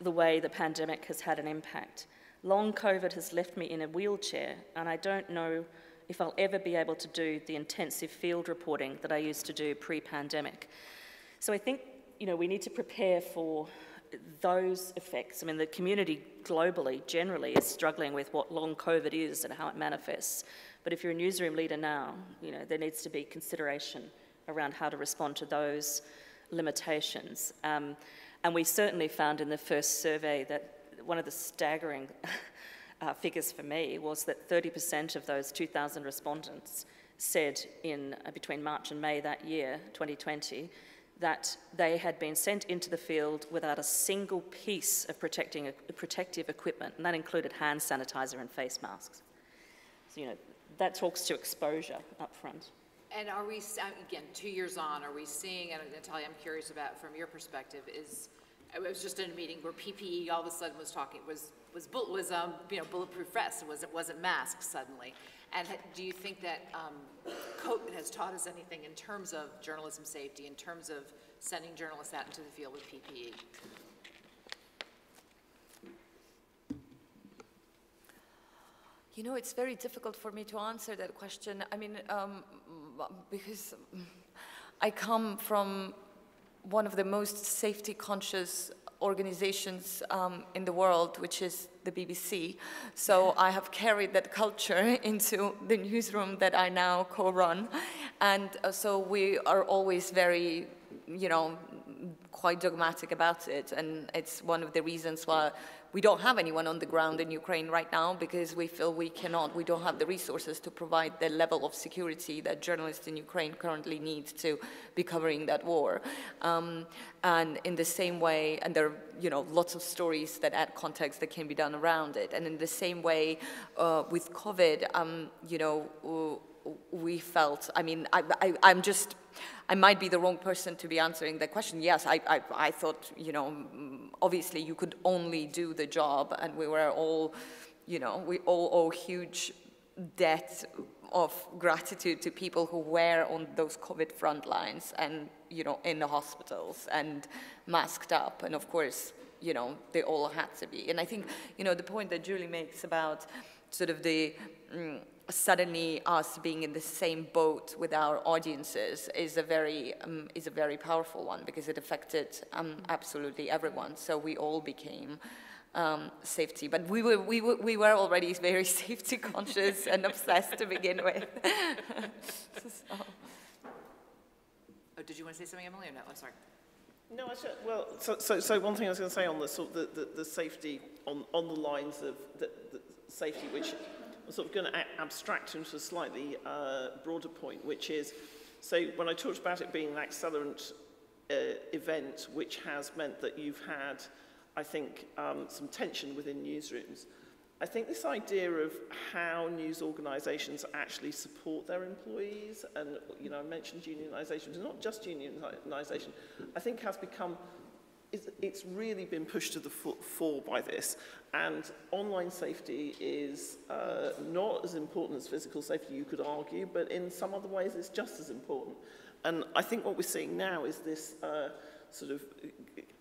the way the pandemic has had an impact. Long COVID has left me in a wheelchair, and I don't know if I'll ever be able to do the intensive field reporting that I used to do pre-pandemic. So I think, you know, we need to prepare for those effects. I mean, the community globally, generally, is struggling with what long COVID is and how it manifests. But if you're a newsroom leader now, you know, there needs to be consideration around how to respond to those limitations. Um, and we certainly found in the first survey that one of the staggering uh, figures for me was that 30% of those 2,000 respondents said in uh, between March and May that year, 2020, that they had been sent into the field without a single piece of protecting, uh, protective equipment, and that included hand sanitizer and face masks. So, you know, that talks to exposure up front. And are we, um, again, two years on, are we seeing, and Natalia, I'm curious about from your perspective, is, I was just in a meeting where PPE all of a sudden was talking, was, was, was um, you know, bulletproof vests, it wasn't, wasn't masks suddenly. And do you think that um, COVID has taught us anything in terms of journalism safety, in terms of sending journalists out into the field with PPE? You know, it's very difficult for me to answer that question. I mean, um, because I come from one of the most safety conscious organizations um, in the world, which is the BBC. So I have carried that culture into the newsroom that I now co-run. And uh, so we are always very, you know, quite dogmatic about it. And it's one of the reasons why we don't have anyone on the ground in Ukraine right now because we feel we cannot, we don't have the resources to provide the level of security that journalists in Ukraine currently need to be covering that war. Um, and in the same way, and there are you know, lots of stories that add context that can be done around it. And in the same way, uh, with COVID, um, you know, we felt, I mean, I, I'm just, I might be the wrong person to be answering that question. Yes, I, I, I thought, you know, obviously you could only do the job and we were all, you know, we all owe huge debt of gratitude to people who were on those COVID front lines and, you know, in the hospitals and masked up. And of course, you know, they all had to be. And I think, you know, the point that Julie makes about sort of the, mm, suddenly us being in the same boat with our audiences is a very um, is a very powerful one because it affected um, absolutely everyone. So we all became um, safety, but we were we were we were already very safety conscious and obsessed to begin with. so. Oh, did you want to say something, Emily? Or no, I'm sorry. No, I should, well, so, so, so one thing I was going to say on the sort of the, the, the safety on, on the lines of the, the safety, which I'm sort of going to abstract into a slightly uh, broader point, which is, so when I talked about it being an accelerant uh, event, which has meant that you've had, I think, um, some tension within newsrooms, I think this idea of how news organisations actually support their employees, and you know, I mentioned unionisation, it's not just unionisation, I think has become is, it's really been pushed to the fore by this. And online safety is uh, not as important as physical safety, you could argue, but in some other ways it's just as important. And I think what we're seeing now is this uh, sort of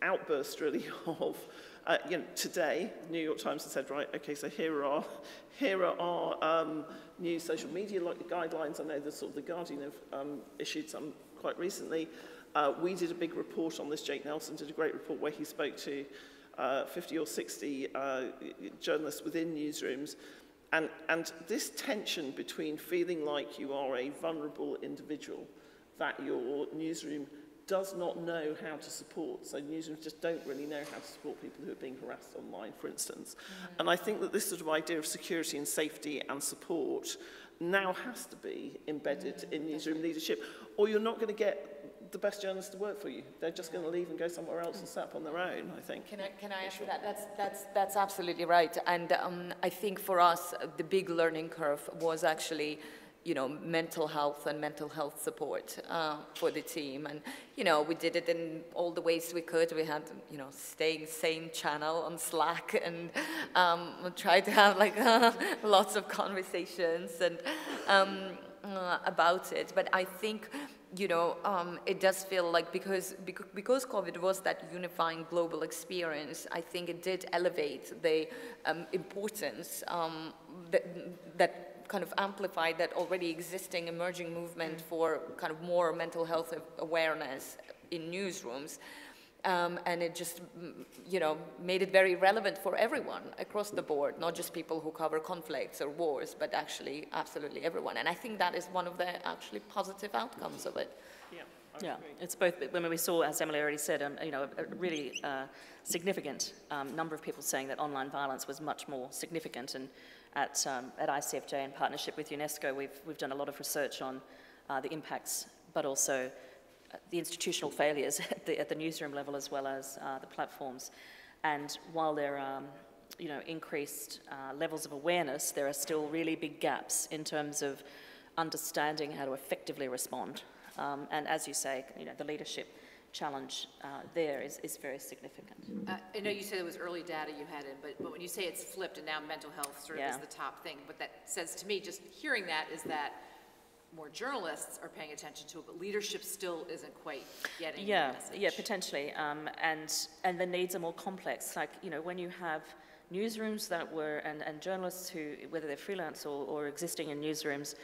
outburst really of uh, you know today the New York Times has said right okay so here are here are our um, new social media guidelines I know the sort of the Guardian have um, issued some quite recently Uh, we did a big report on this. Jake Nelson did a great report where he spoke to uh, 50 or 60 uh, journalists within newsrooms. And, and this tension between feeling like you are a vulnerable individual that your newsroom does not know how to support. So newsrooms just don't really know how to support people who are being harassed online, for instance. Mm -hmm. And I think that this sort of idea of security and safety and support now has to be embedded mm -hmm. in newsroom leadership, or you're not going to get the best journalists to work for you. They're just going to leave and go somewhere else and set up on their own, I think. Can I, can I answer that? That's, that's, that's absolutely right. And um, I think for us, the big learning curve was actually you know, mental health and mental health support uh, for the team. And, you know, we did it in all the ways we could. We had, you know, staying sane channel on Slack and um, tried to have like lots of conversations and um, uh, about it. But I think you know, um, it does feel like because, because COVID was that unifying global experience, I think it did elevate the um, importance um, that, that kind of amplified that already existing emerging movement for kind of more mental health awareness in newsrooms. Um, and it just, you know, made it very relevant for everyone across the board, not just people who cover conflicts or wars, but actually absolutely everyone. And I think that is one of the actually positive outcomes of it. Yeah, yeah, it's both, when we saw, as Emily already said, um, you know, a, really uh, significant um, number of people saying that online violence was much more significant. And at, um, at ICFJ, in partnership with UNESCO, we've, we've done a lot of research on uh, the impacts, but also the institutional failures at the, at the, newsroom level as well as uh, the platforms. And while there are, um, you know, increased uh, levels of awareness, there are still really big gaps in terms of understanding how to effectively respond. Um, and as you say, you know, the leadership challenge uh, there is, is very significant. Uh, I know you said it was early data you had in, but, but when you say it's flipped and now mental health sort of yeah. is the top thing, what that says to me, just hearing that, is that more journalists are paying attention to it, but leadership still isn't quite getting yeah. Yeah, potentially. Um, and, and the needs are more complex. Like, you know, when you have newsrooms that were, and, and journalists who, whether they're freelance or, or existing in newsrooms,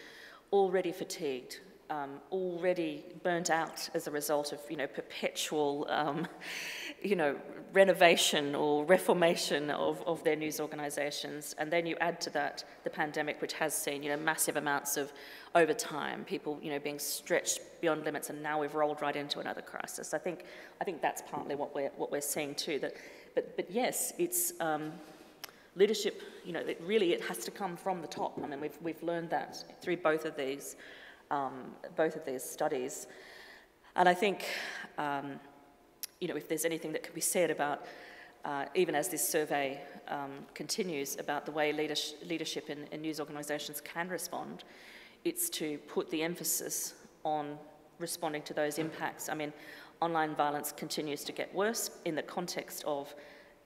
already fatigued, um, already burnt out as a result of, you know, perpetual, um, you know, renovation or reformation of, of their news organizations. And then you add to that the pandemic, which has seen, you know, massive amounts of over time, people, you know, being stretched beyond limits, and now we've rolled right into another crisis. I think, I think that's partly what we're, what we're seeing too. That, but, but yes, it's um, leadership, you know, it really it has to come from the top. I mean, we've, we've learned that through both of these, um, both of these studies. And I think, um, you know, if there's anything that can be said about, uh, even as this survey um, continues, about the way leadership in, in news organisations can respond, it's to put the emphasis on responding to those impacts. I mean, online violence continues to get worse in the context of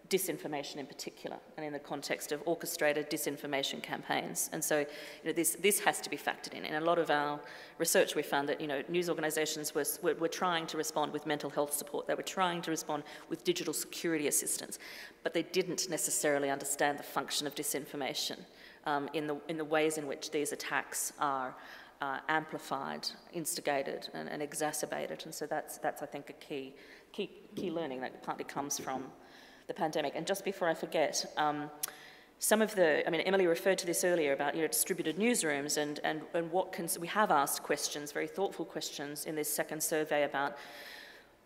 disinformation in particular, and in the context of orchestrated disinformation campaigns. And so, you know, this, this has to be factored in. In a lot of our research, we found that, you know, news organisations were, were, were trying to respond with mental health support. They were trying to respond with digital security assistance, but they didn't necessarily understand the function of disinformation um, in, the, in the ways in which these attacks are uh, amplified, instigated, and, and, exacerbated. And so that's, that's I think, a key, key, key learning that partly comes from the pandemic. And just before I forget, um, some of the, I mean, Emily referred to this earlier about, you know, distributed newsrooms and, and, and what can, we have asked questions, very thoughtful questions in this second survey about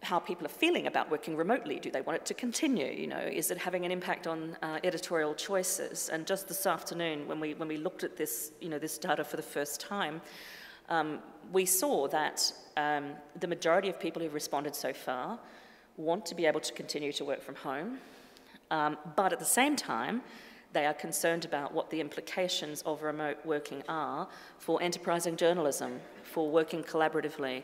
how people are feeling about working remotely. Do they want it to continue? You know, is it having an impact on uh, editorial choices? And just this afternoon, when we when we looked at this, you know, this data for the first time, um, we saw that um, the majority of people who've responded so far want to be able to continue to work from home, um, but at the same time. They are concerned about what the implications of remote working are for enterprising journalism, for working collaboratively,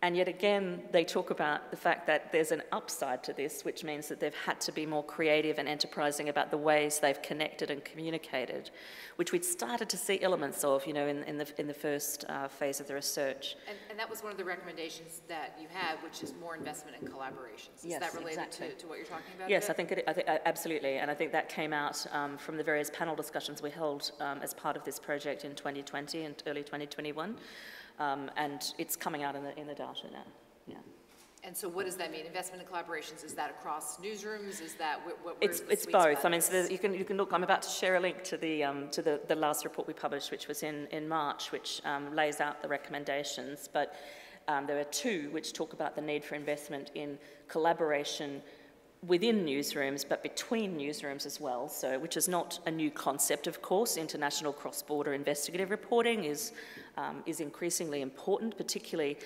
and yet again, they talk about the fact that there's an upside to this, which means that they've had to be more creative and enterprising about the ways they've connected and communicated, which we'd started to see elements of, you know, in, in the, in the first uh, phase of the research. And, and, that was one of the recommendations that you had, which is more investment in collaborations. Is yes, that related exactly. to, to, what you're talking about? Yes, I think, it, I think uh, absolutely, and I think that came out um, from the various panel discussions we held um, as part of this project in 2020 and early 2021. Um, and it's coming out in the, in the data now. Yeah. And so what does that mean? Investment in collaborations, is that across newsrooms? Is that, what, what It's, it's both. I mean, so you, can, you can look, I'm about to share a link to the, um, to the, the last report we published, which was in, in March, which um, lays out the recommendations. But um, there are two which talk about the need for investment in collaboration within newsrooms, but between newsrooms as well. So, which is not a new concept, of course. International cross-border investigative reporting is um, is increasingly important, particularly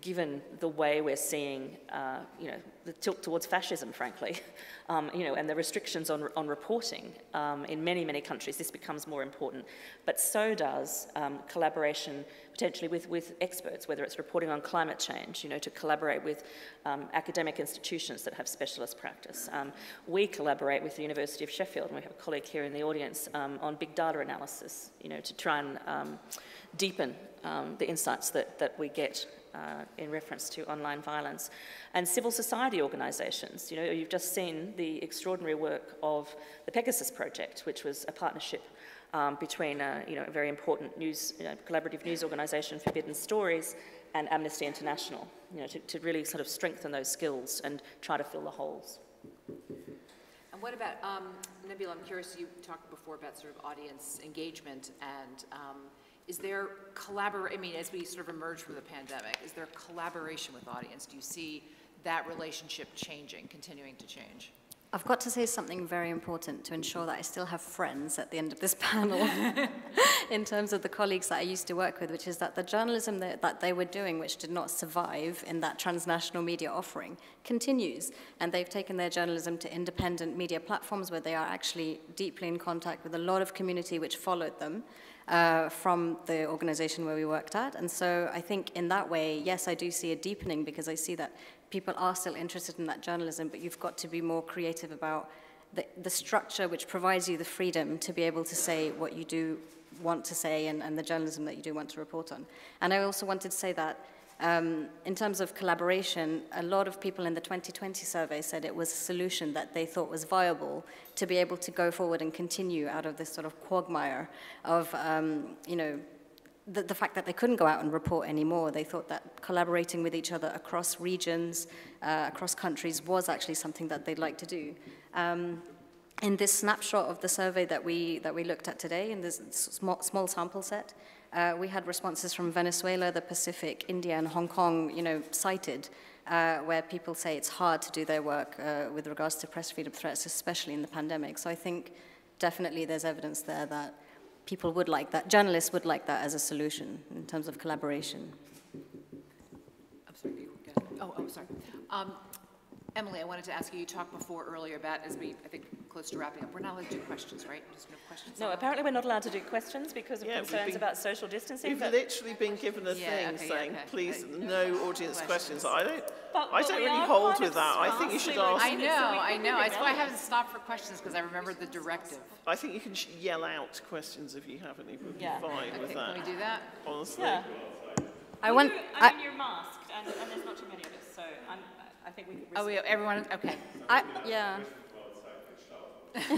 given the way we're seeing, uh, you know, the tilt towards fascism, frankly, um, you know, and the restrictions on, on reporting um, in many, many countries, this becomes more important. But so does um, collaboration potentially with, with experts, whether it's reporting on climate change, you know, to collaborate with um, academic institutions that have specialist practice. Um, we collaborate with the University of Sheffield, and we have a colleague here in the audience, um, on big data analysis, you know, to try and deepen the insights that, that we get uh, in reference to online violence. And civil society organisations, you know, you've just seen the extraordinary work of the Pegasus Project, which was a partnership um, between, a, you know, a very important news, you know, collaborative news organisation, Forbidden Stories, and Amnesty International, you know, to, to really sort of strengthen those skills and try to fill the holes. And what about, um, I'm curious, you talked before about sort of audience engagement and um, is there collaboration, I mean, as we sort of emerge from the pandemic, is there collaboration with audience? Do you see that relationship changing, continuing to change? I've got to say something very important to ensure that I still have friends at the end of this panel in terms of the colleagues that I used to work with, which is that the journalism that, that, they were doing, which did not survive in that transnational media offering, continues. And they've taken their journalism to independent media platforms where they are actually deeply in contact with a lot of community which followed them uh, from the organization where we worked at. And so I think in that way, yes, I do see a deepening because I see that people are still interested in that journalism, but you've got to be more creative about the, the structure which provides you the freedom to be able to say what you do want to say and, and the journalism that you do want to report on. And I also wanted to say that um, in terms of collaboration, a lot of people in the 2020 survey said it was a solution that they thought was viable to be able to go forward and continue out of this sort of quagmire of, um, you know, the, the, fact that they couldn't go out and report anymore. They thought that collaborating with each other across regions, uh, across countries, was actually something that they'd like to do. Um, in this snapshot of the survey that we, that we looked at today, in this small, small sample set, uh, we had responses from Venezuela, the Pacific, India, and Hong Kong, you know, cited, uh, where people say it's hard to do their work uh, with regards to press freedom threats, especially in the pandemic. So I think definitely there's evidence there that people would like that, journalists would like that as a solution in terms of collaboration. I'm sorry, oh, oh, sorry. Um, Emily, I wanted to ask you, you talked before earlier about, as we, I think, close to wrapping up, we're not allowed to do questions, right? Just no questions? No, apparently we're not allowed to do questions because of yeah, concerns been, about social distancing. We've literally been given a yeah, thing okay, saying, okay. please, uh, no audience questions. questions. I don't, but, I don't really hold with that. I think you should ask. I know, I know. That's why I haven't stopped for questions because I remember the directive. I think you can yell out questions if you have any. We'll yeah. fine okay, with that. Can we do that? Honestly. Yeah. I want. I mean, you're masked, and, and there's not too many of us, so I'm. I think we. Oh, we, everyone. Okay. I, yeah.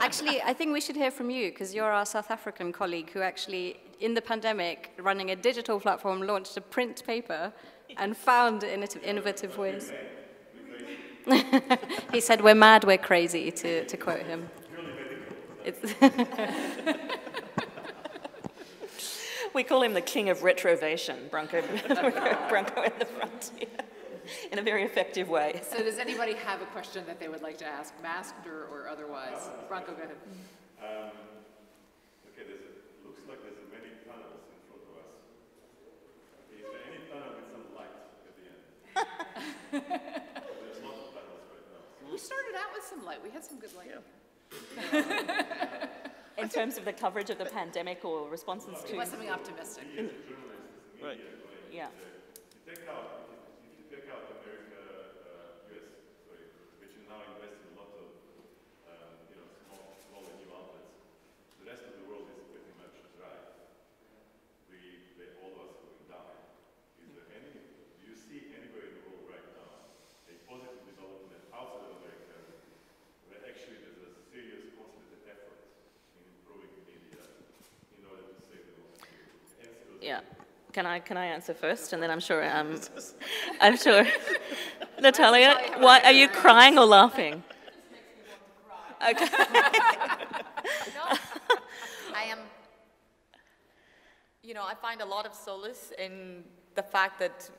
actually, I think we should hear from you because you're our South African colleague who actually, in the pandemic, running a digital platform, launched a print paper and found it in innovative ways. he said, "We're mad, we're crazy," to, to quote him. we call him the king of retrovation, Bronco, Branko in the front. In a very effective way. So does anybody have a question that they would like to ask, masked or, or otherwise? Branko, go ahead. Um, okay, there's a, looks like there's many tunnels in front of us. Is there any tunnel with some light at the end? there's lots of tunnels right now. We started out with some light. We had some good light. Yeah. in terms of the coverage of the pandemic or responses to... It was something optimistic. right. Yeah. Can I can I answer first, and then I'm sure um, I'm sure. Natalia, why are you crying or laughing? Okay. I am. You know, I find a lot of solace in the fact that,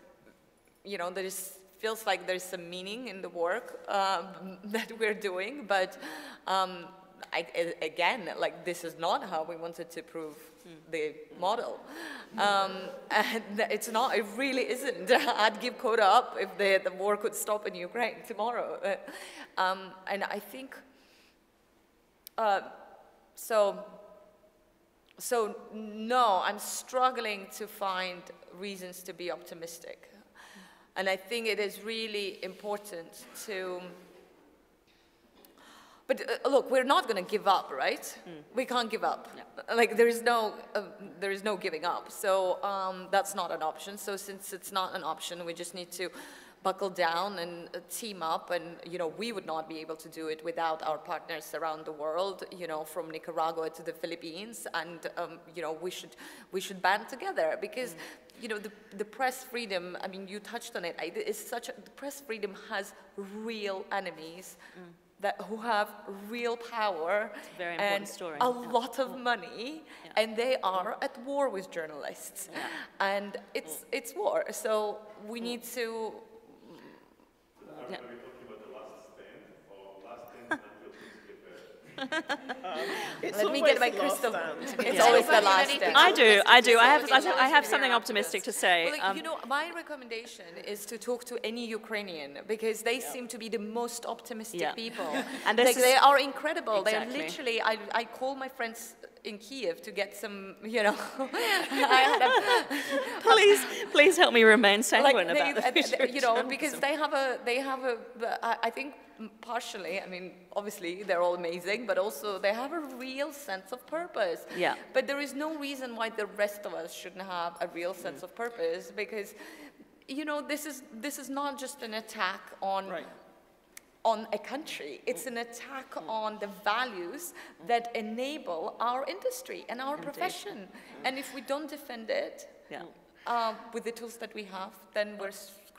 you know, there is feels like there's some meaning in the work um, that we're doing, but um, I, again, like this is not how we wanted to prove the model. Um, and it's not, it really isn't. I'd give quota up if the, the war could stop in Ukraine tomorrow. Um, and I think, uh, so, so no, I'm struggling to find reasons to be optimistic. And I think it is really important to but uh, look, we're not going to give up, right? Mm. We can't give up. Yeah. Like there is no, uh, there is no giving up. So um, that's not an option. So since it's not an option, we just need to buckle down and uh, team up and you know we would not be able to do it without our partners around the world you know from Nicaragua to the Philippines and um, you know we should we should band together because mm. you know the, the press freedom I mean you touched on it it's such a, the press freedom has real enemies mm that who have real power and story. a lot of money, yeah. and they are at war with journalists, yeah. and it's it's war. So we need to. Let me get my crystal. It's yeah. always the last stand. I do, I do. I have, I have something optimistic to say. Well, um, you know, my recommendation is to talk to any Ukrainian because they yeah. seem to be the most optimistic yeah. people. and like, they are incredible. Exactly. They are literally. I, I call my friends in Kiev to get some, you know. please, please help me remain sanguine like they, about the future. You know, because they have a, they have a. I think partially, I mean, obviously they're all amazing, but also they have a real sense of purpose. Yeah. But there is no reason why the rest of us shouldn't have a real sense mm. of purpose because, you know, this is this is not just an attack on. Right. On a country. It's an attack mm. on the values that enable our industry and our Indeed. profession. And if we don't defend it yeah. uh, with the tools that we have, then we're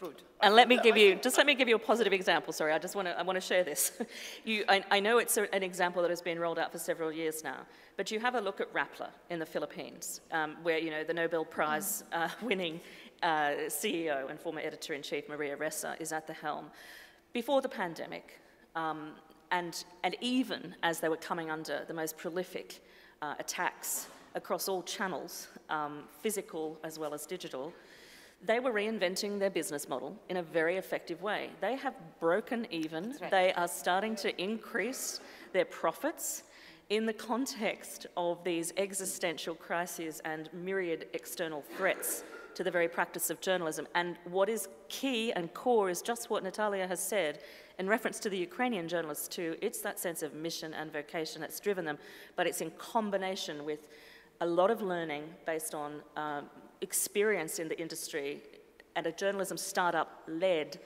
screwed. And let me give you, just let me give you a positive example. Sorry, I just want to, I want to share this. you, I, I know it's a, an example that has been rolled out for several years now, but you have a look at Rappler in the Philippines, um, where, you know, the Nobel Prize uh, winning uh, CEO and former editor-in-chief Maria Ressa is at the helm. Before the pandemic, um, and, and even as they were coming under the most prolific uh, attacks across all channels, um, physical as well as digital, they were reinventing their business model in a very effective way. They have broken even. Right. They are starting to increase their profits in the context of these existential crises and myriad external threats to the very practice of journalism. And what is key and core is just what Natalia has said in reference to the Ukrainian journalists too. It's that sense of mission and vocation that's driven them, but it's in combination with a lot of learning based on um, experience in the industry and a journalism startup led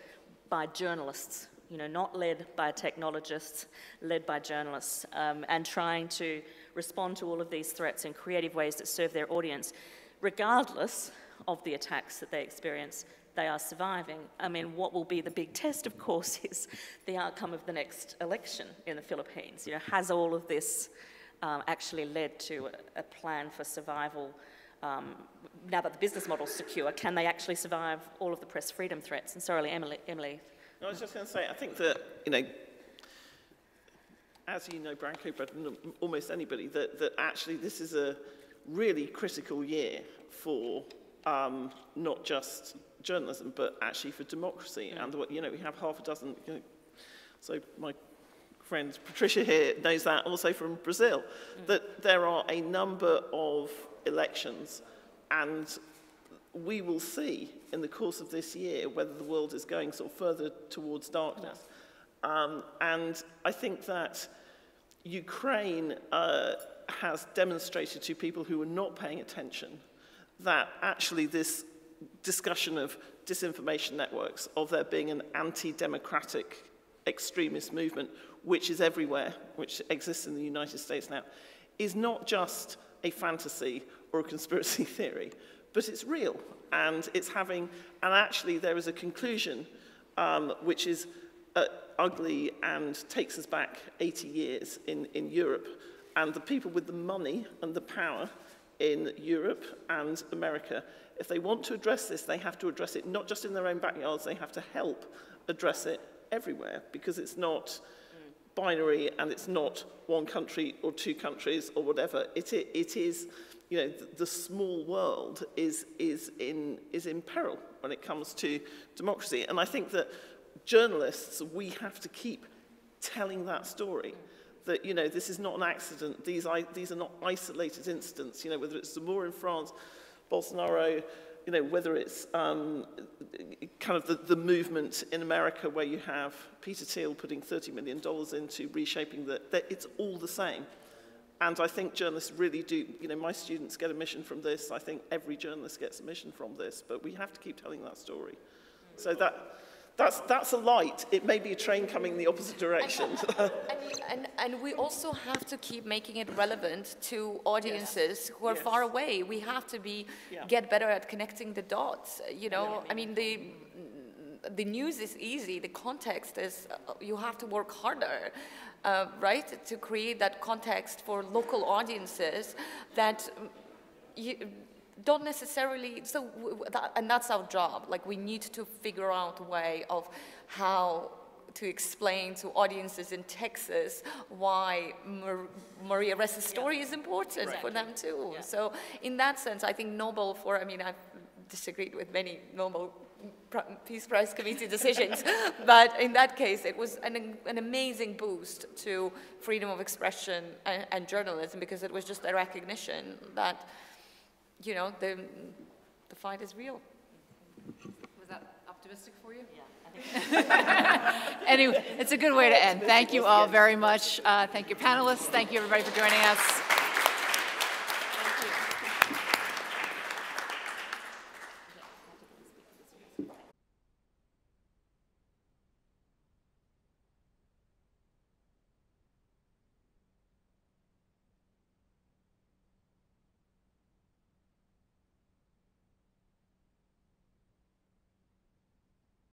by journalists, you know, not led by technologists, led by journalists, um, and trying to respond to all of these threats in creative ways that serve their audience, regardless of the attacks that they experience. They are surviving. I mean, what will be the big test, of course, is the outcome of the next election in the Philippines. You know, has all of this um, actually led to a, a plan for survival um, now that the business model's secure, can they actually survive all of the press freedom threats? And sorry, Emily. Emily. No, I was just going to say, I think that, you know, as you know, Branko, but almost anybody, that, that actually this is a really critical year for um, not just journalism, but actually for democracy. Mm. And, you know, we have half a dozen, you know, so my friend Patricia here knows that also from Brazil, mm. that there are a number of elections and we will see in the course of this year whether the world is going sort of further towards darkness. Um, and I think that Ukraine uh, has demonstrated to people who are not paying attention that actually this discussion of disinformation networks, of there being an anti-democratic extremist movement, which is everywhere, which exists in the United States now, is not just a fantasy or a conspiracy theory, but it's real and it's having, and actually there is a conclusion um, which is uh, ugly and takes us back 80 years in, in Europe. And the people with the money and the power in Europe and America, if they want to address this, they have to address it not just in their own backyards, they have to help address it everywhere because it's not binary and it's not one country or two countries or whatever. It, it, it is you know, the, the small world is, is, in, is in peril when it comes to democracy. And I think that journalists, we have to keep telling that story. That, you know, this is not an accident. These, I, these are not isolated incidents. You know, whether it's Zemmour in France, Bolsonaro, you know, whether it's um, kind of the, the movement in America where you have Peter Thiel putting $30 million into reshaping the, that it's all the same. And I think journalists really do, you know, my students get a mission from this. I think every journalist gets a mission from this, but we have to keep telling that story. So that, that's, that's a light. It may be a train coming in the opposite direction. And, and, and we also have to keep making it relevant to audiences who are Yes. far away. We have to be Yeah. get better at connecting the dots. You know, I mean the the news is easy. The context is uh, you have to work harder. Uh, right, to create that context for local audiences that you don't necessarily so that, and that's our job. Like we need to figure out a way of how to explain to audiences in Texas why Mar- Maria Ressa's story is important for them too. So in that sense, I think Nobel for, I mean, I've disagreed with many Nobel Peace Prize Committee decisions, but in that case, it was an, an amazing boost to freedom of expression and, and journalism because it was just a recognition that, you know, the, the fight is real. Was that optimistic for you? Yeah. anyway, it's a good way to end. Thank you all very much. Uh, Thank you panelists. Thank you everybody for joining us.